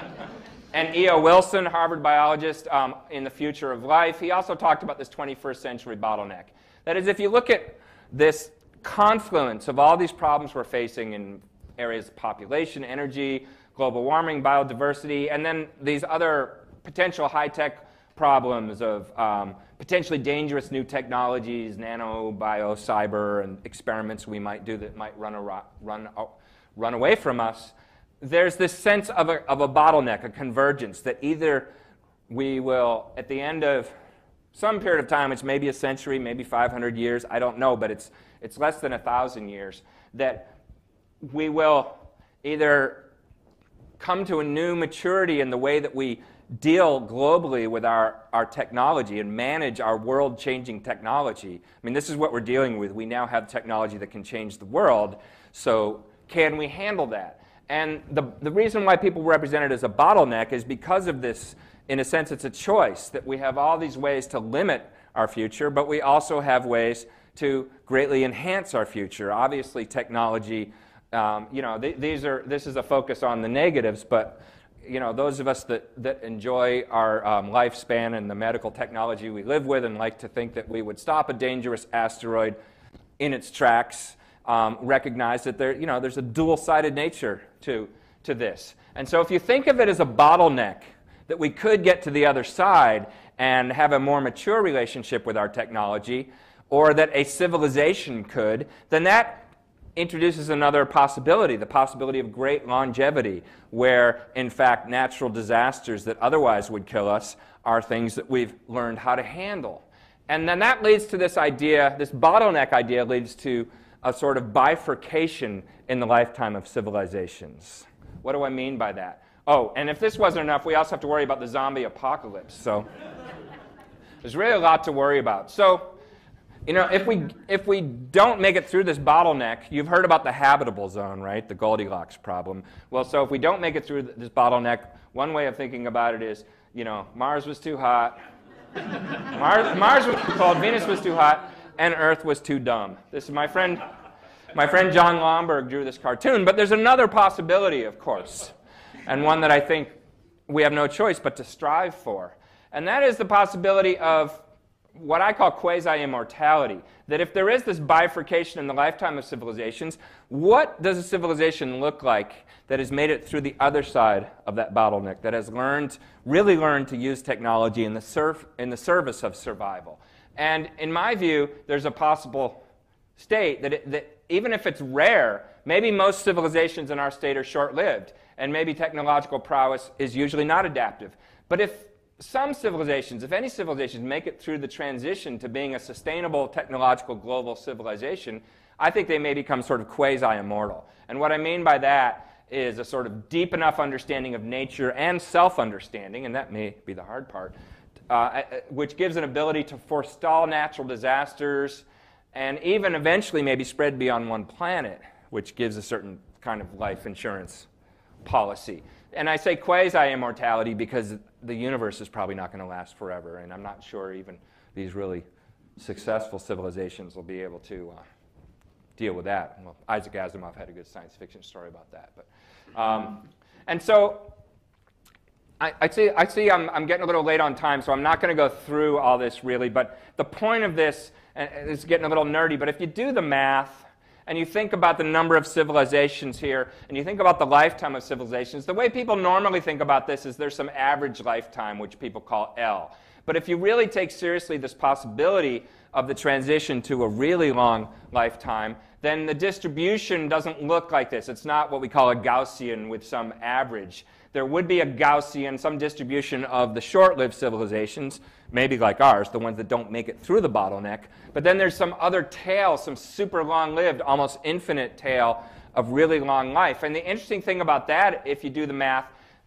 and E.O. Wilson, Harvard biologist, um, in The Future of Life, he also talked about this 21st century bottleneck. That is, if you look at this confluence of all these problems we're facing in areas of population, energy, global warming, biodiversity, and then these other potential high tech problems of um, potentially dangerous new technologies, nano, bio, cyber, and experiments we might do that might run, a, run, uh, run away from us. There's this sense of a, of a bottleneck, a convergence, that either we will, at the end of some period of time, it's maybe a century, maybe 500 years, I don't know, but it's, it's less than a thousand years, that we will either come to a new maturity in the way that we deal globally with our, our technology and manage our world changing technology. I mean, this is what we're dealing with. We now have technology that can change the world. So, can we handle that? And the, the reason why people represent it as a bottleneck is because of this in a sense, it's a choice that we have all these ways to limit our future, but we also have ways to greatly enhance our future. Obviously, technology, um, you know, th- these are, this is a focus on the negatives, but you know, those of us that, that enjoy our um, lifespan and the medical technology we live with and like to think that we would stop a dangerous asteroid in its tracks um, recognize that there, you know, there's a dual-sided nature to, to this. And so if you think of it as a bottleneck, that we could get to the other side and have a more mature relationship with our technology, or that a civilization could, then that introduces another possibility the possibility of great longevity, where, in fact, natural disasters that otherwise would kill us are things that we've learned how to handle. And then that leads to this idea, this bottleneck idea leads to a sort of bifurcation in the lifetime of civilizations. What do I mean by that? Oh, and if this wasn't enough, we also have to worry about the zombie apocalypse. So there's really a lot to worry about. So, you know, if we if we don't make it through this bottleneck, you've heard about the habitable zone, right? The Goldilocks problem. Well, so if we don't make it through this bottleneck, one way of thinking about it is, you know, Mars was too hot. Mars, Mars was too cold. Venus was too hot. and Earth was too dumb. This is my friend, my friend Jon Lomberg drew this cartoon, but there's another possibility, of course, and one that I think we have no choice but to strive for. And that is the possibility of what I call quasi immortality. That if there is this bifurcation in the lifetime of civilizations, what does a civilization look like that has made it through the other side of that bottleneck, that has learned, really learned to use technology in the, surf, in the service of survival? And in my view, there's a possible state that, it, that even if it's rare, maybe most civilizations in our state are short lived, and maybe technological prowess is usually not adaptive. But if some civilizations, if any civilizations, make it through the transition to being a sustainable technological global civilization, I think they may become sort of quasi immortal. And what I mean by that is a sort of deep enough understanding of nature and self understanding, and that may be the hard part, uh, which gives an ability to forestall natural disasters and even eventually maybe spread beyond one planet, which gives a certain kind of life insurance policy. And I say quasi immortality because the universe is probably not going to last forever, and I'm not sure even these really successful civilizations will be able to uh, deal with that. Well, Isaac Asimov had a good science fiction story about that. But, um, and so I, see, I see I'm, I'm, getting a little late on time, so I'm not going to go through all this really. But the point of this is getting a little nerdy, but if you do the math, and you think about the number of civilizations here, and you think about the lifetime of civilizations, the way people normally think about this is there's some average lifetime, which people call L. But if you really take seriously this possibility of the transition to a really long lifetime, then the distribution doesn't look like this. It's not what we call a Gaussian with some average. There would be a Gaussian, some distribution of the short lived civilizations, maybe like ours, the ones that don't make it through the bottleneck. But then there's some other tail, some super long lived, almost infinite tail of really long life. And the interesting thing about that, if you do the math,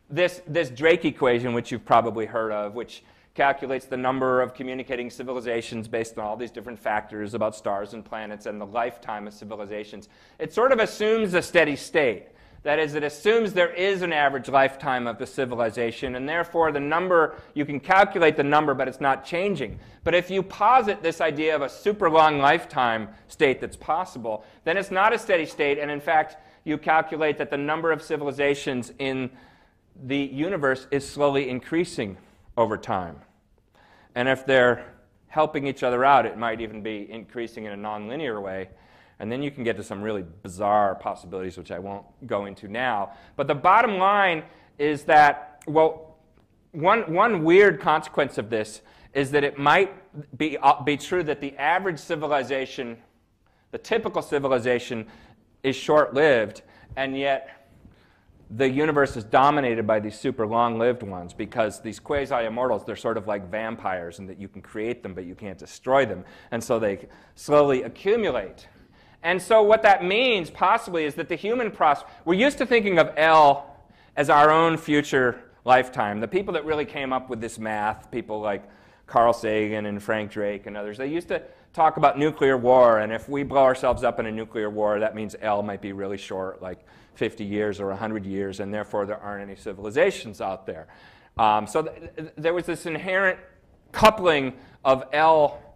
this, this Drake equation, which you've probably heard of, which calculates the number of communicating civilizations based on all these different factors about stars and planets and the lifetime of civilizations. It sort of assumes a steady state. That is, it assumes there is an average lifetime of the civilization, and therefore the number, you can calculate the number, but it's not changing. But if you posit this idea of a super long lifetime state that's possible, then it's not a steady state, and in fact, you calculate that the number of civilizations in the universe is slowly increasing over time. And if they're helping each other out, it might even be increasing in a nonlinear way. And then you can get to some really bizarre possibilities, which I won't go into now. But the bottom line is that, well, one, one weird consequence of this is that it might be, uh, be true that the average civilization, the typical civilization, is short lived, and yet the universe is dominated by these super long lived ones because these quasi immortals, they're sort of like vampires in that you can create them, but you can't destroy them. And so they slowly accumulate. And so, what that means possibly is that the human process, we're used to thinking of L as our own future lifetime. The people that really came up with this math, people like Carl Sagan and Frank Drake and others, they used to talk about nuclear war. And if we blow ourselves up in a nuclear war, that means L might be really short, like 50 years or 100 years, and therefore there aren't any civilizations out there. Um, so th- there was this inherent coupling of L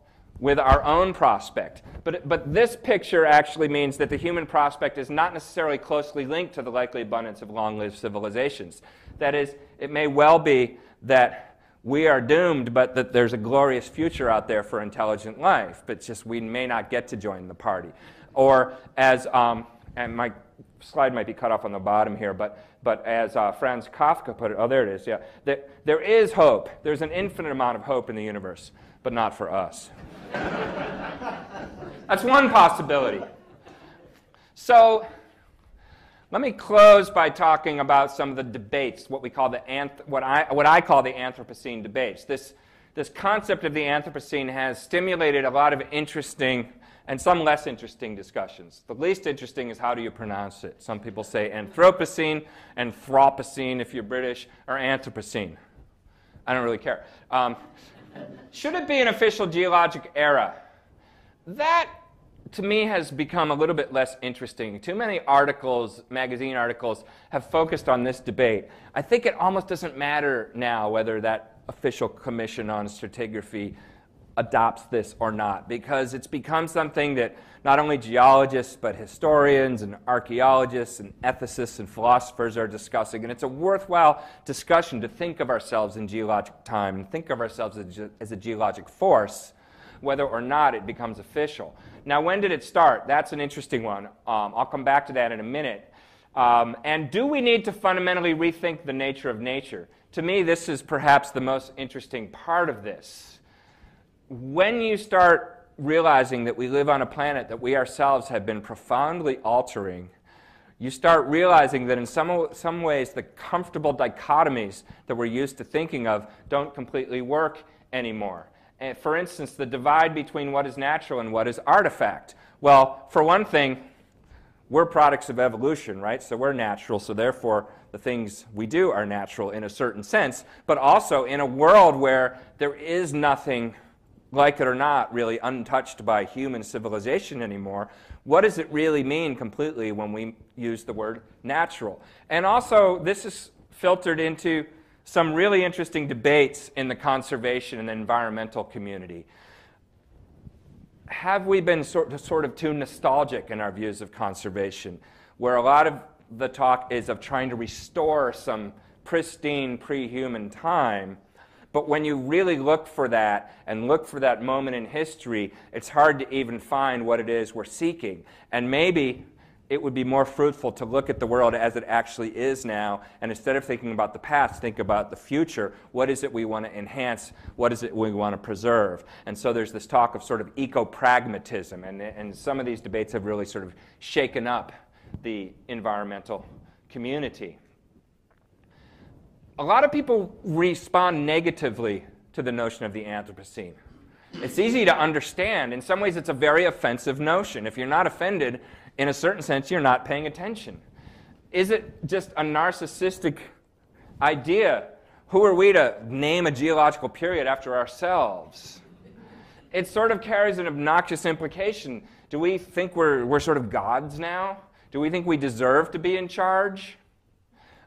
with our own prospect. But, but this picture actually means that the human prospect is not necessarily closely linked to the likely abundance of long lived civilizations. That is, it may well be that we are doomed, but that there's a glorious future out there for intelligent life, but just we may not get to join the party. Or as, um, and my slide might be cut off on the bottom here, but, but as uh, Franz Kafka put it, oh, there it is, yeah. There, there is hope. There's an infinite amount of hope in the universe, but not for us. That's one possibility. So, let me close by talking about some of the debates, what we call the anth- what I, what I call the Anthropocene debates. This, this concept of the Anthropocene has stimulated a lot of interesting and some less interesting discussions. The least interesting is how do you pronounce it? Some people say Anthropocene, Anthropocene if you're British, or Anthropocene. I don't really care. Um, should it be an official geologic era? That, to me, has become a little bit less interesting. Too many articles, magazine articles, have focused on this debate. I think it almost doesn't matter now whether that official commission on stratigraphy adopts this or not because it's become something that not only geologists but historians and archaeologists and ethicists and philosophers are discussing. And it's a worthwhile discussion to think of ourselves in geologic time and think of ourselves as, as a geologic force, whether or not it becomes official. Now, when did it start? That's an interesting one. Um, I'll come back to that in a minute. Um, and do we need to fundamentally rethink the nature of nature? To me, this is perhaps the most interesting part of this. When you start realizing that we live on a planet that we ourselves have been profoundly altering, you start realizing that in some, some ways the comfortable dichotomies that we're used to thinking of don't completely work anymore. And for instance, the divide between what is natural and what is artifact. Well, for one thing, we're products of evolution, right? So we're natural, so therefore the things we do are natural in a certain sense, but also in a world where there is nothing, like it or not, really untouched by human civilization anymore. What does it really mean completely when we use the word natural? And also, this is filtered into some really interesting debates in the conservation and environmental community have we been sort of, sort of too nostalgic in our views of conservation, where a lot of the talk is of trying to restore some pristine pre human time? But when you really look for that and look for that moment in history, it's hard to even find what it is we're seeking. And maybe it would be more fruitful to look at the world as it actually is now, and instead of thinking about the past, think about the future. What is it we want to enhance? What is it we want to preserve? And so there's this talk of sort of eco pragmatism, and, and some of these debates have really sort of shaken up the environmental community. A lot of people respond negatively to the notion of the Anthropocene. It's easy to understand. In some ways, it's a very offensive notion. If you're not offended, in a certain sense, you're not paying attention. Is it just a narcissistic idea? Who are we to name a geological period after ourselves? It sort of carries an obnoxious implication. Do we think we're, we're sort of gods now? Do we think we deserve to be in charge?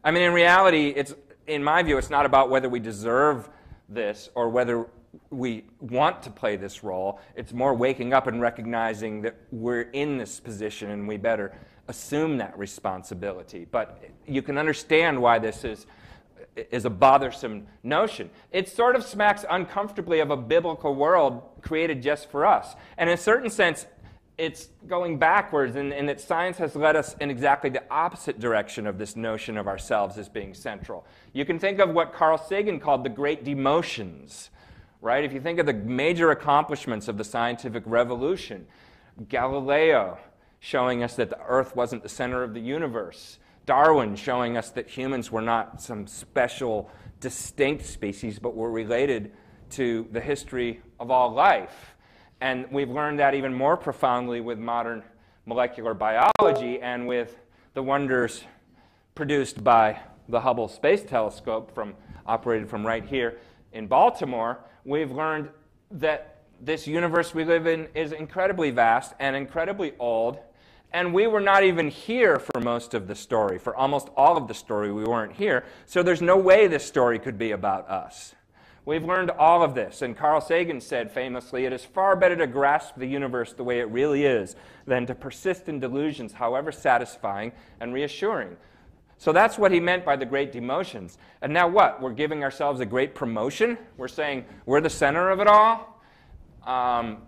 I mean, in reality, it's, in my view, it's not about whether we deserve this or whether we want to play this role. It's more waking up and recognizing that we're in this position and we better assume that responsibility. But you can understand why this is, is a bothersome notion. It sort of smacks uncomfortably of a biblical world created just for us. And in a certain sense, it's going backwards, and, and that science has led us in exactly the opposite direction of this notion of ourselves as being central. You can think of what Carl Sagan called the great demotions right? If you think of the major accomplishments of the scientific revolution, Galileo showing us that the earth wasn't the center of the universe, Darwin showing us that humans were not some special, distinct species, but were related to the history of all life. And we've learned that even more profoundly with modern molecular biology and with the wonders produced by the Hubble Space Telescope from operated from right here in Baltimore, we've learned that this universe we live in is incredibly vast and incredibly old. And we were not even here for most of the story. For almost all of the story, we weren't here. So there's no way this story could be about us. We've learned all of this. And Carl Sagan said famously, it is far better to grasp the universe the way it really is than to persist in delusions, however satisfying and reassuring. So that's what he meant by the great demotions. And now what? We're giving ourselves a great promotion? We're saying we're the center of it all? Um,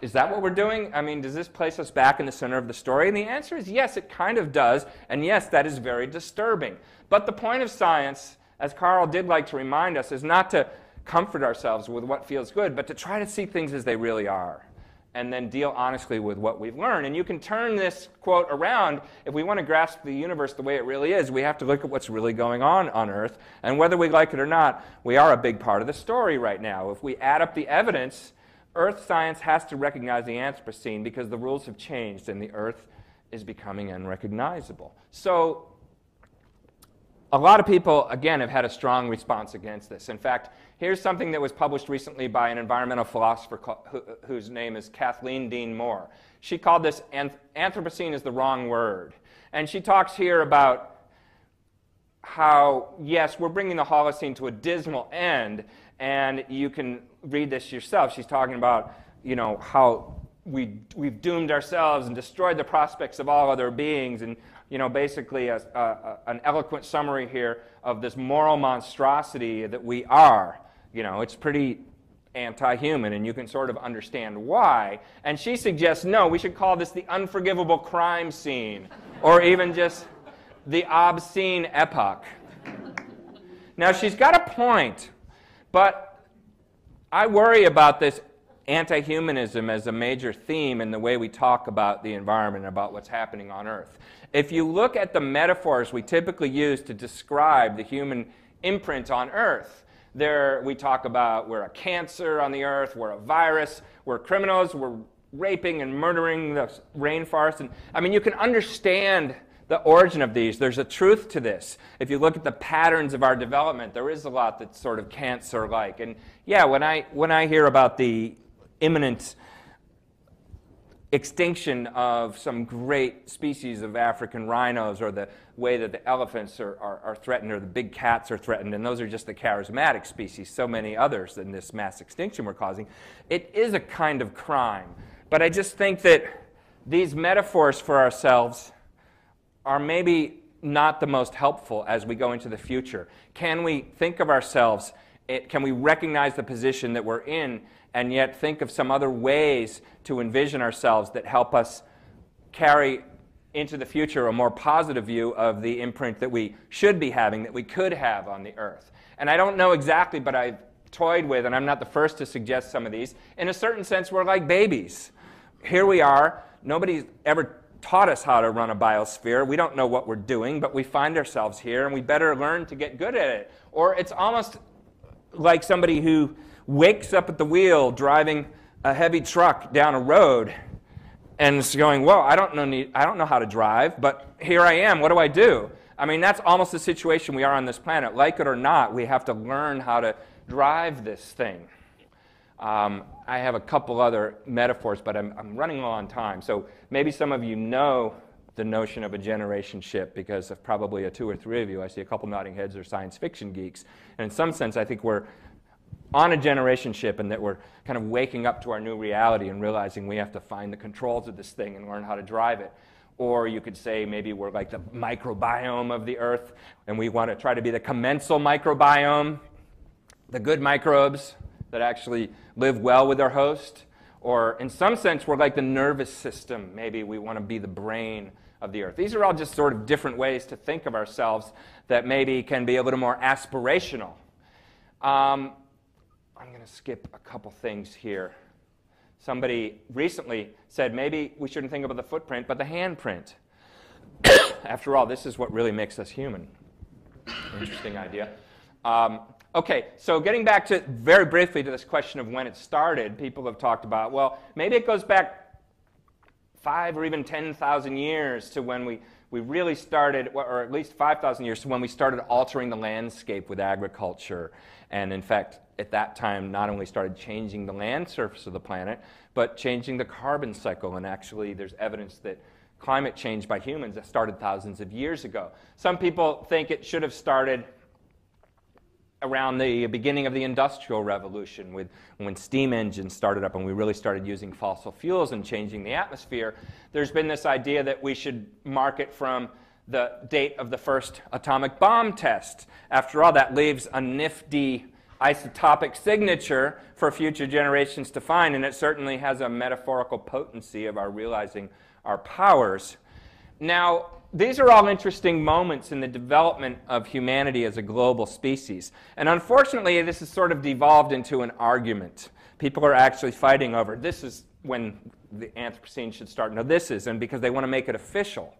is that what we're doing? I mean, does this place us back in the center of the story? And the answer is yes, it kind of does. And yes, that is very disturbing. But the point of science, as Carl did like to remind us, is not to comfort ourselves with what feels good, but to try to see things as they really are and then deal honestly with what we've learned. And you can turn this quote around. If we want to grasp the universe the way it really is, we have to look at what's really going on on Earth. And whether we like it or not, we are a big part of the story right now. If we add up the evidence, Earth science has to recognize the Anthropocene because the rules have changed and the Earth is becoming unrecognizable. So a lot of people, again, have had a strong response against this. In fact, here's something that was published recently by an environmental philosopher whose name is Kathleen Dean Moore. She called this Anthropocene is the wrong word. And she talks here about how, yes, we're bringing the Holocene to a dismal end, And you can read this yourself. She's talking about, you know, how we, we've doomed ourselves and destroyed the prospects of all other beings. And, you know, basically a, a, an eloquent summary here of this moral monstrosity that we are. You know, it's pretty anti human, and you can sort of understand why. And she suggests no, we should call this the unforgivable crime scene, or even just the obscene epoch. Now, she's got a point, but I worry about this anti humanism as a major theme in the way we talk about the environment, about what's happening on Earth. If you look at the metaphors we typically use to describe the human imprint on Earth, there we talk about we're a cancer on the earth, we're a virus, we're criminals, we're raping and murdering the rainforest. And I mean, you can understand the origin of these. There's a truth to this. If you look at the patterns of our development, there is a lot that's sort of cancer-like. And yeah, when I when I hear about the imminent extinction of some great species of African rhinos or the way that the elephants are, are, are, threatened or the big cats are threatened, and those are just the charismatic species, so many others in this mass extinction we're causing. It is a kind of crime. But I just think that these metaphors for ourselves are maybe not the most helpful as we go into the future. Can we think of ourselves, it, can we recognize the position that we're in and yet think of some other ways to envision ourselves that help us carry into the future a more positive view of the imprint that we should be having, that we could have on the earth. And I don't know exactly, but I've toyed with, and I'm not the first to suggest some of these. In a certain sense, we're like babies. Here we are. Nobody's ever taught us how to run a biosphere. We don't know what we're doing, but we find ourselves here, and we better learn to get good at it. Or it's almost like somebody who wakes up at the wheel driving a heavy truck down a road and is going, Well, I don't, know, I don't know how to drive, but here I am. What do I do? I mean, that's almost the situation we are on this planet. Like it or not, we have to learn how to drive this thing. Um, I have a couple other metaphors, but I'm, I'm running low on time. So maybe some of you know the notion of a generation ship because of probably a two or three of you. I see a couple nodding heads are science fiction geeks. And in some sense, I think we're on a generation ship and that we're kind of waking up to our new reality and realizing we have to find the controls of this thing and learn how to drive it. Or you could say maybe we're like the microbiome of the earth and we want to try to be the commensal microbiome, the good microbes that actually live well with their host. Or in some sense, we're like the nervous system. Maybe we want to be the brain of the earth. These are all just sort of different ways to think of ourselves that maybe can be a little more aspirational. Um, I'm going to skip a couple things here. Somebody recently said maybe we shouldn't think about the footprint, but the handprint. After all, this is what really makes us human. Interesting idea. Um, okay, so getting back to very briefly to this question of when it started, people have talked about, well, maybe it goes back five or even 10,000 years to when we, we really started, or at least 5,000 years to when we started altering the landscape with agriculture. And in fact, at that time not only started changing the land surface of the planet, but changing the carbon cycle. And actually, there's evidence that climate change by humans started thousands of years ago. Some people think it should have started around the beginning of the industrial revolution with when steam engines started up and we really started using fossil fuels and changing the atmosphere there's been this idea that we should mark it from the date of the first atomic bomb test after all that leaves a nifty isotopic signature for future generations to find, and it certainly has a metaphorical potency of our realizing our powers. Now, these are all interesting moments in the development of humanity as a global species. And unfortunately, this has sort of devolved into an argument. People are actually fighting over this is when the Anthropocene should start. No, this is, and because they want to make it official.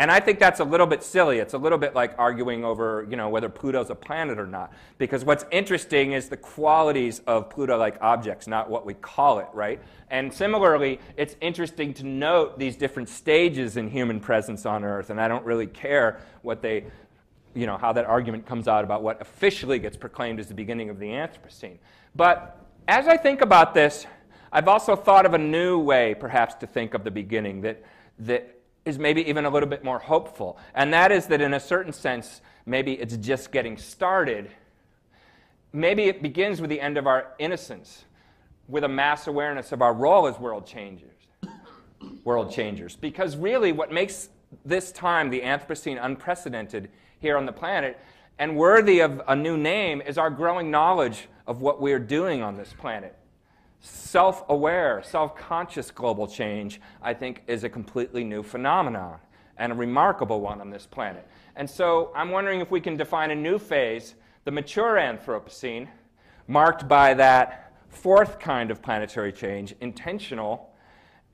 And I think that's a little bit silly. It's a little bit like arguing over, you know, whether Pluto's a planet or not. Because what's interesting is the qualities of Pluto-like objects, not what we call it, right? And similarly, it's interesting to note these different stages in human presence on Earth. And I don't really care what they, you know, how that argument comes out about what officially gets proclaimed as the beginning of the Anthropocene. But as I think about this, I've also thought of a new way, perhaps, to think of the beginning that that is maybe even a little bit more hopeful. And that is that, in a certain sense, maybe it's just getting started. maybe it begins with the end of our innocence, with a mass awareness of our role as world changers. World changers. Because really, what makes this time, the Anthropocene, unprecedented here on the planet and worthy of a new name is our growing knowledge of what we're doing on this planet. Self aware, self conscious global change, I think, is a completely new phenomenon and a remarkable one on this planet. And so I'm wondering if we can define a new phase, the mature Anthropocene, marked by that fourth kind of planetary change, intentional,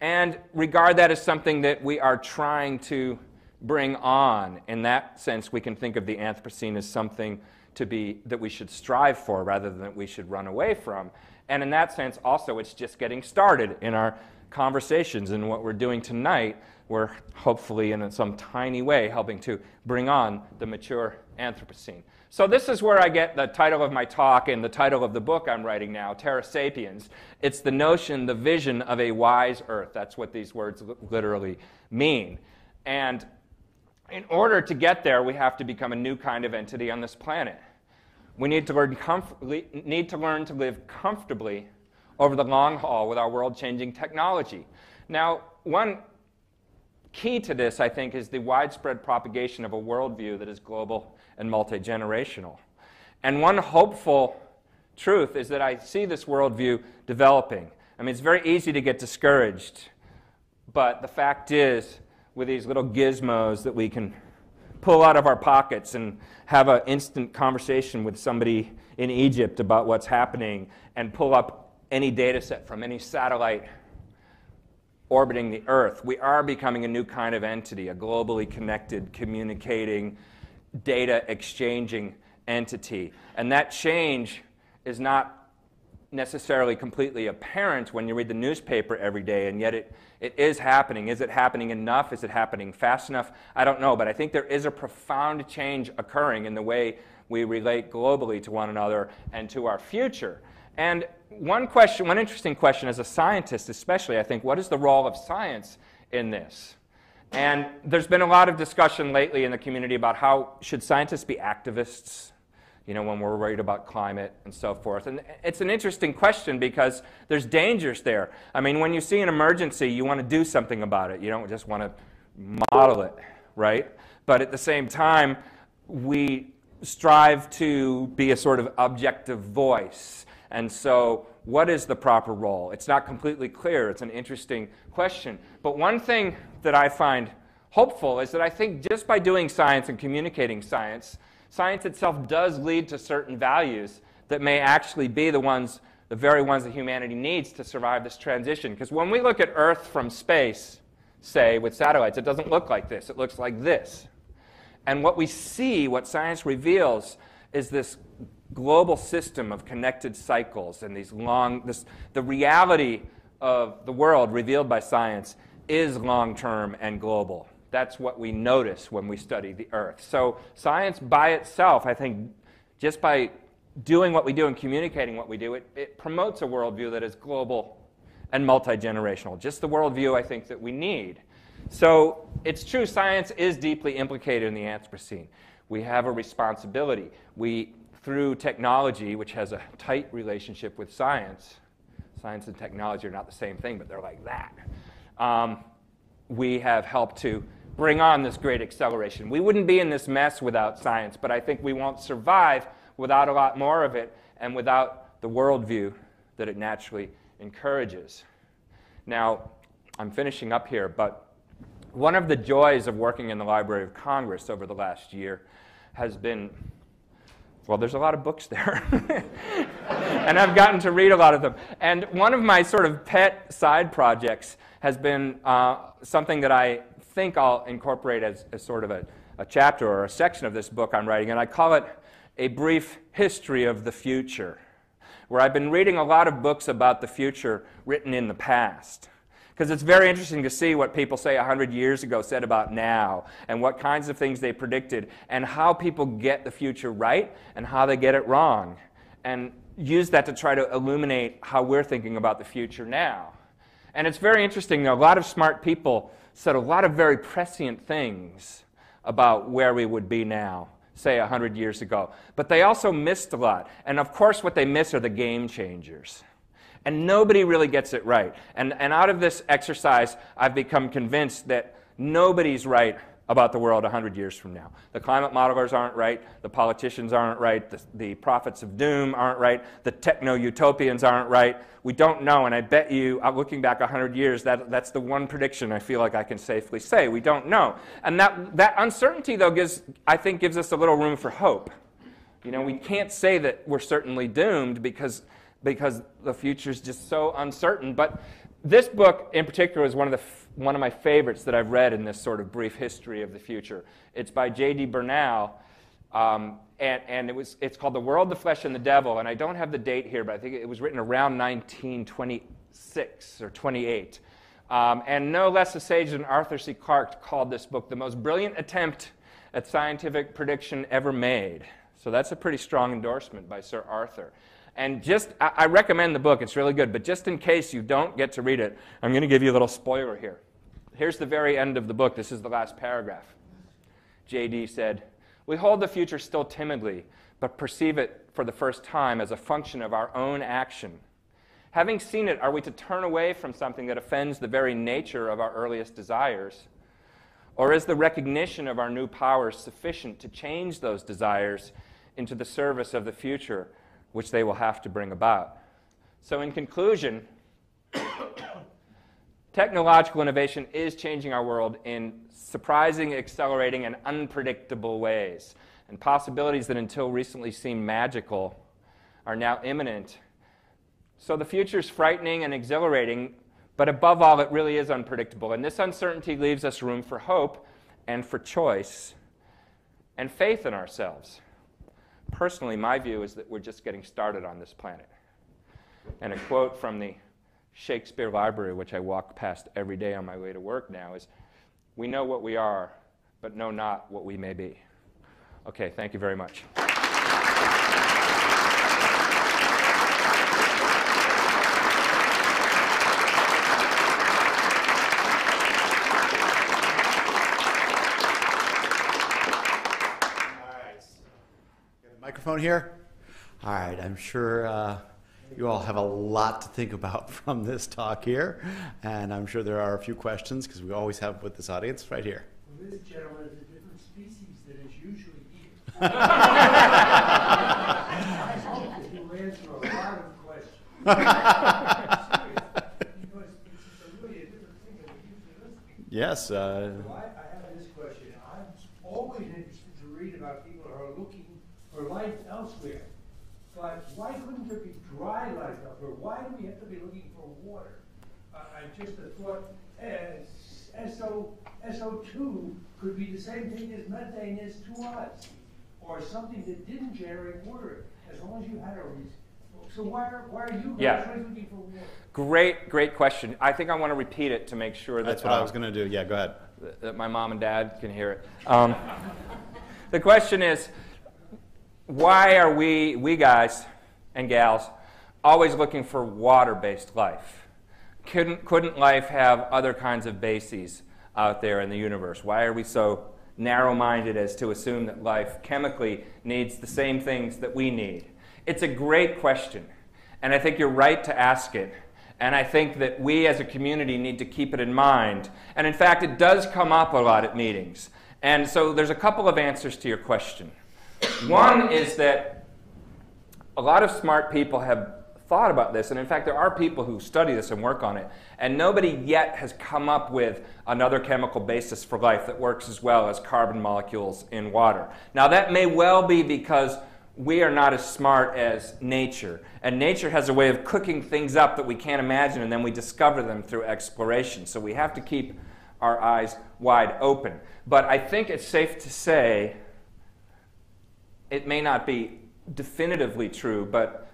and regard that as something that we are trying to bring on. In that sense, we can think of the Anthropocene as something to be that we should strive for rather than that we should run away from. And in that sense, also, it's just getting started in our conversations. And what we're doing tonight, we're hopefully, in some tiny way, helping to bring on the mature Anthropocene. So, this is where I get the title of my talk and the title of the book I'm writing now, Terra Sapiens. It's the notion, the vision of a wise earth. That's what these words literally mean. And in order to get there, we have to become a new kind of entity on this planet. We need to learn, need to, learn to live comfortably over the long haul with our world changing technology. Now, one key to this, I think, is the widespread propagation of a worldview that is global and multi generational. And one hopeful truth is that I see this worldview developing. I mean, it's very easy to get discouraged, but the fact is, with these little gizmos that we can pull out of our pockets and have an instant conversation with somebody in Egypt about what's happening and pull up any data set from any satellite orbiting the Earth. We are becoming a new kind of entity, a globally connected, communicating, data exchanging entity. And that change is not necessarily completely apparent when you read the newspaper every day, and yet it, it is happening. Is it happening enough? Is it happening fast enough? I don't know, but I think there is a profound change occurring in the way we relate globally to one another and to our future. And one question, one interesting question as a scientist, especially, I think, what is the role of science in this? And there's been a lot of discussion lately in the community about how should scientists be activists? You know, when we're worried about climate and so forth. And it's an interesting question because there's dangers there. I mean, when you see an emergency, you want to do something about it. You don't just want to model it, right? But at the same time, we strive to be a sort of objective voice. And so, what is the proper role? It's not completely clear. It's an interesting question. But one thing that I find hopeful is that I think just by doing science and communicating science, science itself does lead to certain values that may actually be the ones, the very ones that humanity needs to survive this transition. Because when we look at Earth from space, say, with satellites, it doesn't look like this. It looks like this. And what we see, what science reveals, is this global system of connected cycles and these long, this, the reality of the world revealed by science is long term and global. That's what we notice when we study the earth. So, science by itself, I think, just by doing what we do and communicating what we do, it, it promotes a worldview that is global and multi generational. Just the worldview I think that we need. So, it's true, science is deeply implicated in the Anthropocene. We have a responsibility. We, through technology, which has a tight relationship with science, science and technology are not the same thing, but they're like that. Um, we have helped to bring on this great acceleration. We wouldn't be in this mess without science, but I think we won't survive without a lot more of it and without the worldview that it naturally encourages. Now, I'm finishing up here, but one of the joys of working in the Library of Congress over the last year has been well, there's a lot of books there. and I've gotten to read a lot of them. And one of my sort of pet side projects has been uh, something that I think I'll incorporate as, as sort of a, a chapter or a section of this book I'm writing, and I call it A Brief History of the Future, where I've been reading a lot of books about the future written in the past. Because it's very interesting to see what people say 100 years ago said about now, and what kinds of things they predicted, and how people get the future right and how they get it wrong. And use that to try to illuminate how we're thinking about the future now. And it's very interesting, a lot of smart people said a lot of very prescient things about where we would be now say, 100 years ago. But they also missed a lot. And of course, what they miss are the game changers. And nobody really gets it right. And, and out of this exercise, I've become convinced that nobody's right about the world 100 years from now. The climate modelers aren't right, the politicians aren't right, the, the prophets of doom aren't right, the techno utopians aren't right. We don't know, and I bet you, uh, looking back 100 years, that, that's the one prediction I feel like I can safely say. We don't know. And that, that uncertainty, though, gives, I think gives us a little room for hope. You know, we can't say that we're certainly doomed because, because the future is just so uncertain, but this book in particular is one of the one of my favorites that I've read in this sort of brief history of the future. It's by J.D. Bernal, um, and, and, it was, it's called The World, the Flesh, and the Devil. And I don't have the date here, but I think it was written around 1926 or 28. Um, and no less a sage than Arthur C. Clarke called this book the most brilliant attempt at scientific prediction ever made. So that's a pretty strong endorsement by Sir Arthur. And just, I, I recommend the book, it's really good, but just in case you don't get to read it, I'm going to give you a little spoiler here. Here's the very end of the book. This is the last paragraph. JD said, We hold the future still timidly, but perceive it for the first time as a function of our own action. Having seen it, are we to turn away from something that offends the very nature of our earliest desires? Or is the recognition of our new powers sufficient to change those desires into the service of the future, which they will have to bring about? So, in conclusion, Technological innovation is changing our world in surprising, accelerating, and unpredictable ways. And possibilities that until recently seemed magical are now imminent. So the future is frightening and exhilarating, but above all, it really is unpredictable. And this uncertainty leaves us room for hope and for choice and faith in ourselves. Personally, my view is that we're just getting started on this planet. And a quote from the Shakespeare Library, which I walk past every day on my way to work now, is we know what we are, but know not what we may be. Okay, thank you very much. microphone here? All right, I'm sure uh, you all have a lot to think about from this talk here, and I'm sure there are a few questions because we always have with this audience right here. Well, this gentleman is a different species than is usually here. I hope that you answer a lot of questions. because it's really a different thing than usually listen. Yes. Uh, So I, I have this question. I'm always interested to read about people who are looking for life elsewhere. But why couldn't there be dry life up there? Why do we have to be looking for water? Uh, I just thought as SO, SO2 could be the same thing as methane is to us, or something that didn't generate water, as long as you had a reason. So why are, why are you guys Yeah. always looking for water? Great, great question. I think I want to repeat it to make sure that, that's what I uh, was going to do. Yeah, go ahead. that- that my mom and dad can hear it. Um, the question is why are we, we guys and gals, always looking for water based life? Couldn't, couldn't life have other kinds of bases out there in the universe? Why are we so narrow minded as to assume that life chemically needs the same things that we need? It's a great question, and I think you're right to ask it. And I think that we as a community need to keep it in mind. And in fact, it does come up a lot at meetings. And so there's a couple of answers to your question. One is that a lot of smart people have thought about this, and in fact, there are people who study this and work on it, and nobody yet has come up with another chemical basis for life that works as well as carbon molecules in water. Now, that may well be because we are not as smart as nature, and nature has a way of cooking things up that we can't imagine, and then we discover them through exploration. So we have to keep our eyes wide open. But I think it's safe to say it may not be definitively true, but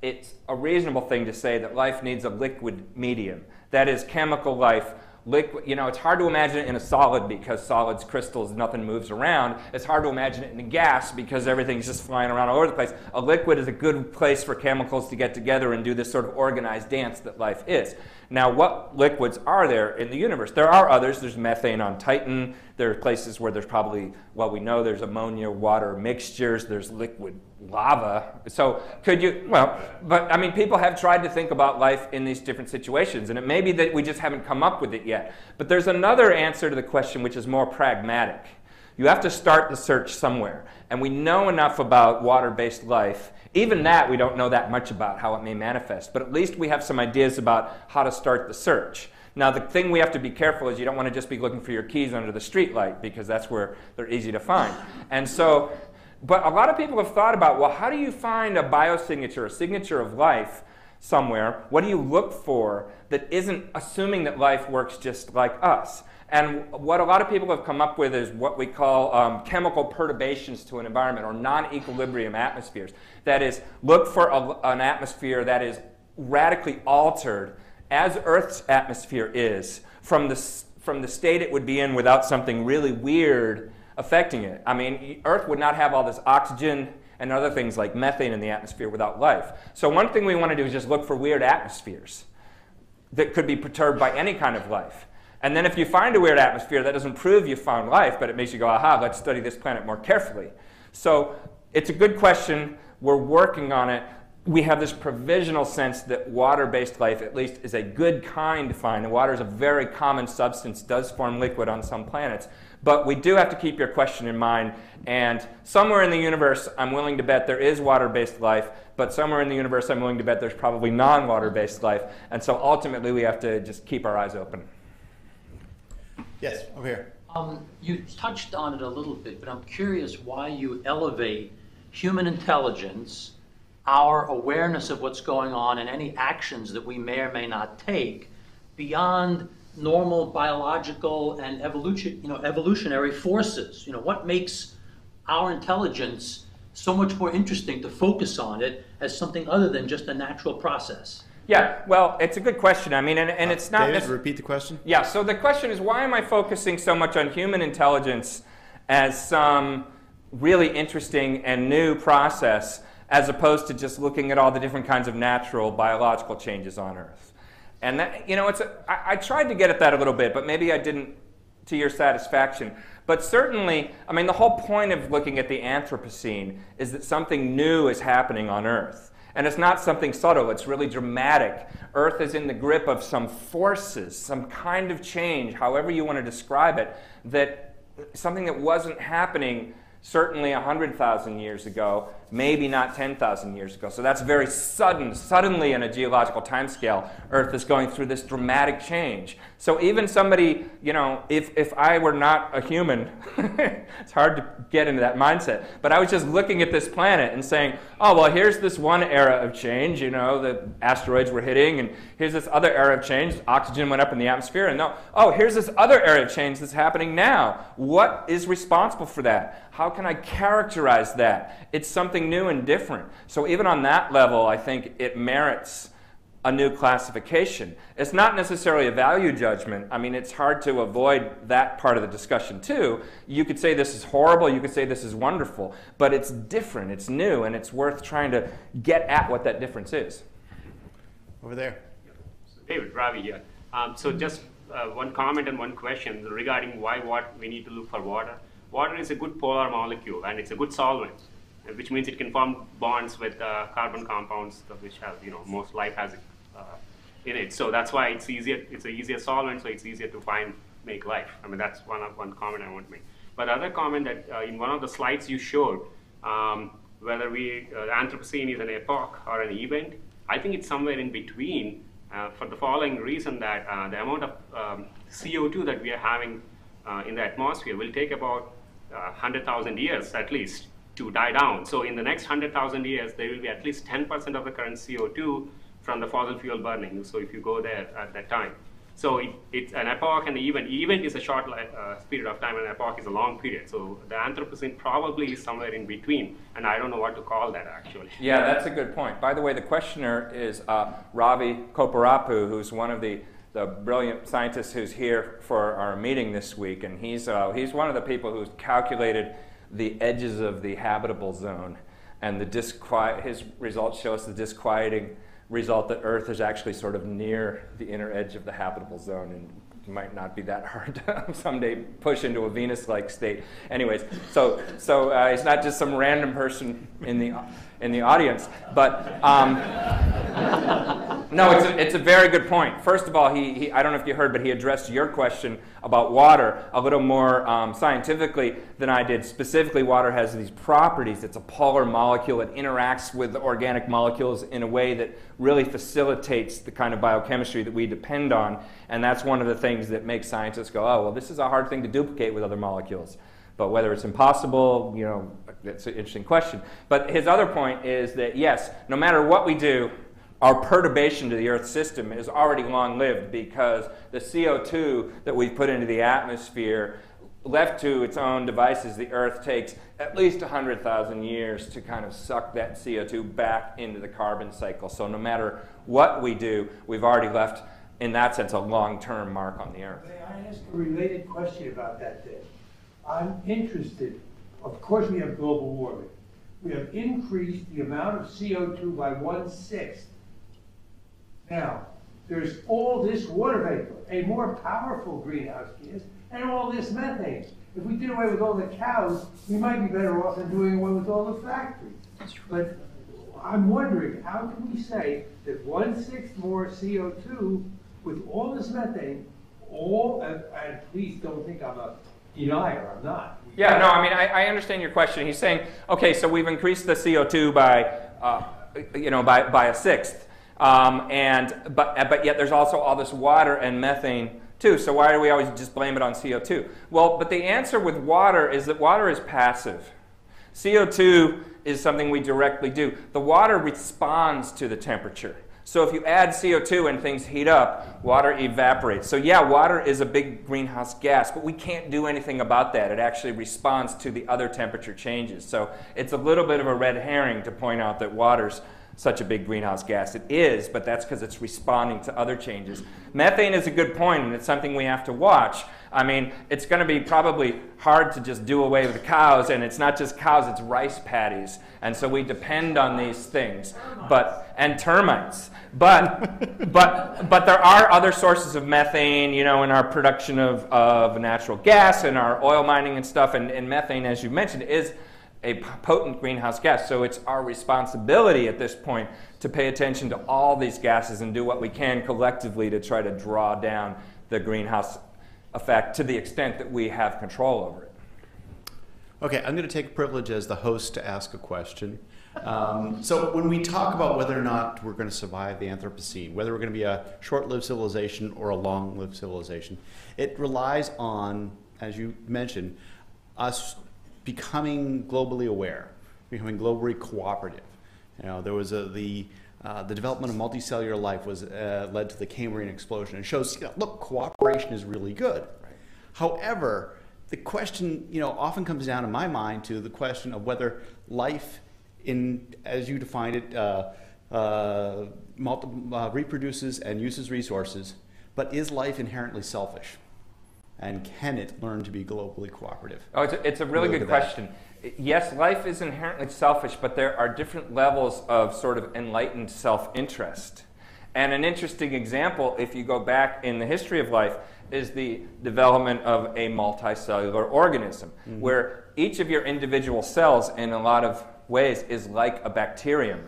it's a reasonable thing to say that life needs a liquid medium. That is, chemical life. Liquid, you know, it's hard to imagine it in a solid because solids, crystals, nothing moves around. It's hard to imagine it in a gas because everything's just flying around all over the place. A liquid is a good place for chemicals to get together and do this sort of organized dance that life is. Now, what liquids are there in the universe? There are others. There's methane on Titan. There are places where there's probably, well, we know there's ammonia water mixtures, there's liquid lava. So could you, well, but I mean, people have tried to think about life in these different situations, and it may be that we just haven't come up with it yet. But there's another answer to the question which is more pragmatic. You have to start the search somewhere. And we know enough about water based life. Even that, we don't know that much about how it may manifest. But at least we have some ideas about how to start the search. Now, the thing we have to be careful is you don't want to just be looking for your keys under the streetlight because that's where they're easy to find. And so, but a lot of people have thought about well, how do you find a biosignature, a signature of life somewhere? What do you look for that isn't assuming that life works just like us? And what a lot of people have come up with is what we call um, chemical perturbations to an environment or non equilibrium atmospheres. That is, look for a, an atmosphere that is radically altered as Earth's atmosphere is from the, from the state it would be in without something really weird affecting it. I mean, Earth would not have all this oxygen and other things like methane in the atmosphere without life. So, one thing we want to do is just look for weird atmospheres that could be perturbed by any kind of life. And then if you find a weird atmosphere, that doesn't prove you found life, but it makes you go, aha, let's study this planet more carefully. So it's a good question. We're working on it. We have this provisional sense that water-based life, at least, is a good kind to find. And water is a very common substance, does form liquid on some planets. But we do have to keep your question in mind. And somewhere in the universe, I'm willing to bet there is water-based life. But somewhere in the universe, I'm willing to bet there's probably non-water-based life. And so ultimately, we have to just keep our eyes open. Yes, over here. Um, you touched on it a little bit, but I'm curious why you elevate human intelligence, our awareness of what's going on, and any actions that we may or may not take beyond normal biological and evolution, you know, evolutionary forces. You know, what makes our intelligence so much more interesting to focus on it as something other than just a natural process? Yeah, well, it's a good question. I mean, and, and it's not. David, repeat the question. Yeah, so the question is why am I focusing so much on human intelligence as some really interesting and new process as opposed to just looking at all the different kinds of natural biological changes on Earth? And that, you know, it's a, I, I tried to get at that a little bit, but maybe I didn't to your satisfaction. But certainly, I mean, the whole point of looking at the Anthropocene is that something new is happening on Earth. And it's not something subtle, it's really dramatic. Earth is in the grip of some forces, some kind of change, however you want to describe it, that something that wasn't happening certainly 100,000 years ago, maybe not 10,000 years ago. So that's very sudden. Suddenly, in a geological timescale, Earth is going through this dramatic change. So even somebody, you know, if, if I were not a human, it's hard to get into that mindset, but I was just looking at this planet and saying, oh, well, here's this one era of change, you know, the asteroids were hitting, and here's this other era of change, oxygen went up in the atmosphere, and no, oh, here's this other era of change that's happening now. What is responsible for that? How can I characterize that? It's something new and different. So even on that level, I think it merits a new classification. It's not necessarily a value judgment. I mean, it's hard to avoid that part of the discussion too. You could say this is horrible, you could say this is wonderful, but it's different, it's new, and it's worth trying to get at what that difference is. Over there. David, Ravi here. Um, so just uh, one comment and one question regarding why what we need to look for water. Water is a good polar molecule and it's a good solvent which means it can form bonds with uh, carbon compounds, which have, you know, most life has uh, in it. So that's why it's easier. It's an easier solvent, so it's easier to find make life. I mean, that's one one comment I want to make. But other comment that uh, in one of the slides you showed, um, whether we uh, Anthropocene is an epoch or an event, I think it's somewhere in between. Uh, for the following reason that uh, the amount of um, CO2 that we are having uh, in the atmosphere will take about 100,000 years at least to die down. So in the next 100,000 years, there will be at least 10% of the current CO2 from the fossil fuel burning. So if you go there at that time. So it, it's an epoch and the event. Is a short uh, period of time and an epoch is a long period. So the Anthropocene probably is somewhere in between. And I don't know what to call that actually. Yeah, that's a good point. By the way, the questioner is uh, Ravi Kopparapu, who's one of the the brilliant scientist who's here for our meeting this week, and he's, uh, he's one of the people who's calculated the edges of the habitable zone. And the disquiet, his results show us the disquieting result that Earth is actually sort of near the inner edge of the habitable zone. And might not be that hard to someday push into a Venus-like state. Anyways, so so uh, it's not just some random person in the in the audience, but um, no, it's a, it's a very good point. First of all, he, he I don't know if you heard, but he addressed your question about water a little more um, scientifically than I did. Specifically, water has these properties. It's a polar molecule. It interacts with organic molecules in a way that really facilitates the kind of biochemistry that we depend on, and that's one of the things that makes scientists go, oh, well, this is a hard thing to duplicate with other molecules. But whether it's impossible, you know, that's an interesting question. But his other point is that yes, no matter what we do, our perturbation to the Earth system is already long lived because the CO2 that we've put into the atmosphere, left to its own devices, the Earth takes at least 100,000 years to kind of suck that CO2 back into the carbon cycle. So no matter what we do, we've already left, in that sense, a long term mark on the Earth. May I ask a related question about that? I'm interested, of course we have global warming. We have increased the amount of CO2 by one-sixth. Now, there's all this water vapor, a more powerful greenhouse gas, and all this methane. If we did away with all the cows, we might be better off than doing away with all the factories. But I'm wondering, how can we say that one-sixth more CO2 with all this methane, all, and, and please don't think I'm a denier, I'm not. Yeah, no, I mean, I, I understand your question. He's saying, okay, so we've increased the CO2 by, uh, you know, by, by a sixth. Um, and, but, but yet there's also all this water and methane too. So why do we always just blame it on CO2? Well, but the answer with water is that water is passive. CO2 is something we directly do. The water responds to the temperature. So if you add CO2 and things heat up, water evaporates. So yeah, water is a big greenhouse gas, but we can't do anything about that. It actually responds to the other temperature changes. So it's a little bit of a red herring to point out that water's such a big greenhouse gas. It is, but that's because it's responding to other changes. Methane is a good point, and it's something we have to watch. I mean, it's going to be probably hard to just do away with cows, and it's not just cows, it's rice paddies. And so we depend on these things. But and termites. But but but there are other sources of methane, you know, in our production of, of natural gas and our oil mining and stuff, and, and methane, as you mentioned, is a potent greenhouse gas. So it's our responsibility at this point to pay attention to all these gases and do what we can collectively to try to draw down the greenhouse effect to the extent that we have control over it. Okay, I'm going to take privilege as the host to ask a question. Um, so, when we talk about whether or not we're going to survive the Anthropocene, whether we're going to be a short lived civilization or a long lived civilization, it relies on, as you mentioned, us becoming globally aware, becoming globally cooperative. You know, there was a, the uh, the development of multicellular life was uh, led to the Cambrian explosion. It shows, you know, look, cooperation is really good. Right. However, the question, you know, often comes down in my mind to the question of whether life, in as you defined it, uh, uh multi, uh, reproduces and uses resources, but is life inherently selfish? And can it learn to be globally cooperative? Oh, it's a, it's a really good question. That. Yes, life is inherently selfish, but there are different levels of sort of enlightened self interest. And an interesting example, if you go back in the history of life, is the development of a multicellular organism, mm-hmm. where each of your individual cells, in a lot of ways, is like a bacterium.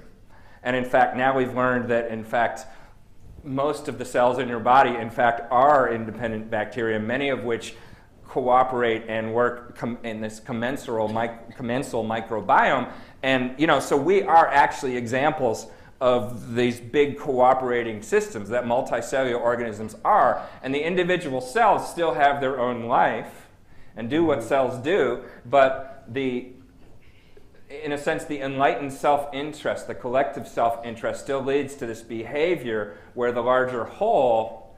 And in fact, now we've learned that, in fact, most of the cells in your body, in fact, are independent bacteria, many of which cooperate and work com- in this commensal, mic- commensal microbiome. And, you know, so we are actually examples of these big cooperating systems that multicellular organisms are. And the individual cells still have their own life and do what cells do, but the in a sense, the enlightened self interest, the collective self interest, still leads to this behavior where the larger whole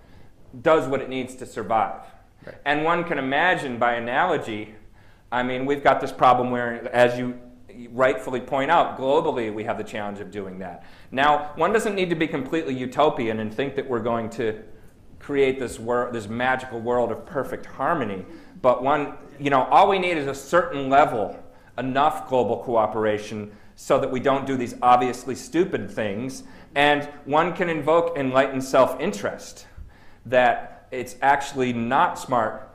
does what it needs to survive. And one can imagine, by analogy, I mean, we've got this problem where, as you rightfully point out, globally we have the challenge of doing that. Now, one doesn't need to be completely utopian and think that we're going to create this, this magical world of perfect harmony, but one, you know, all we need is a certain level enough global cooperation so that we don't do these obviously stupid things. And one can invoke enlightened self interest that it's actually not smart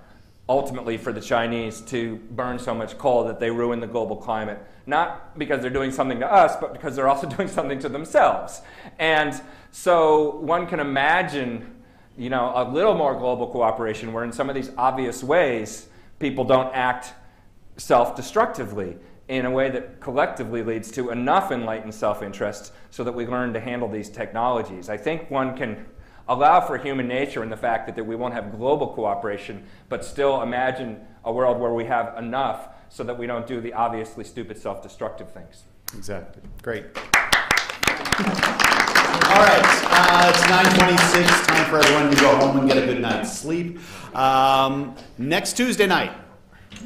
ultimately for the Chinese to burn so much coal that they ruin the global climate. Not because they're doing something to us, but because they're also doing something to themselves. And so one can imagine, you know, a little more global cooperation where in some of these obvious ways people don't act self-destructively in a way that collectively leads to enough enlightened self-interest so that we learn to handle these technologies. I think one can allow for human nature and the fact that, that we won't have global cooperation, but still imagine a world where we have enough so that we don't do the obviously stupid self-destructive things. Exactly. Great. All right, uh, it's 9:26. Time for everyone to go home and get a good night's sleep. Um, next Tuesday night,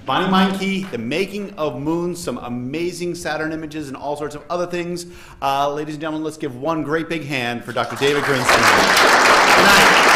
Bonnie Meinke, The Making of Moons, some amazing Saturn images and all sorts of other things. Uh, ladies and gentlemen, let's give one great big hand for Dr. David Grinspoon.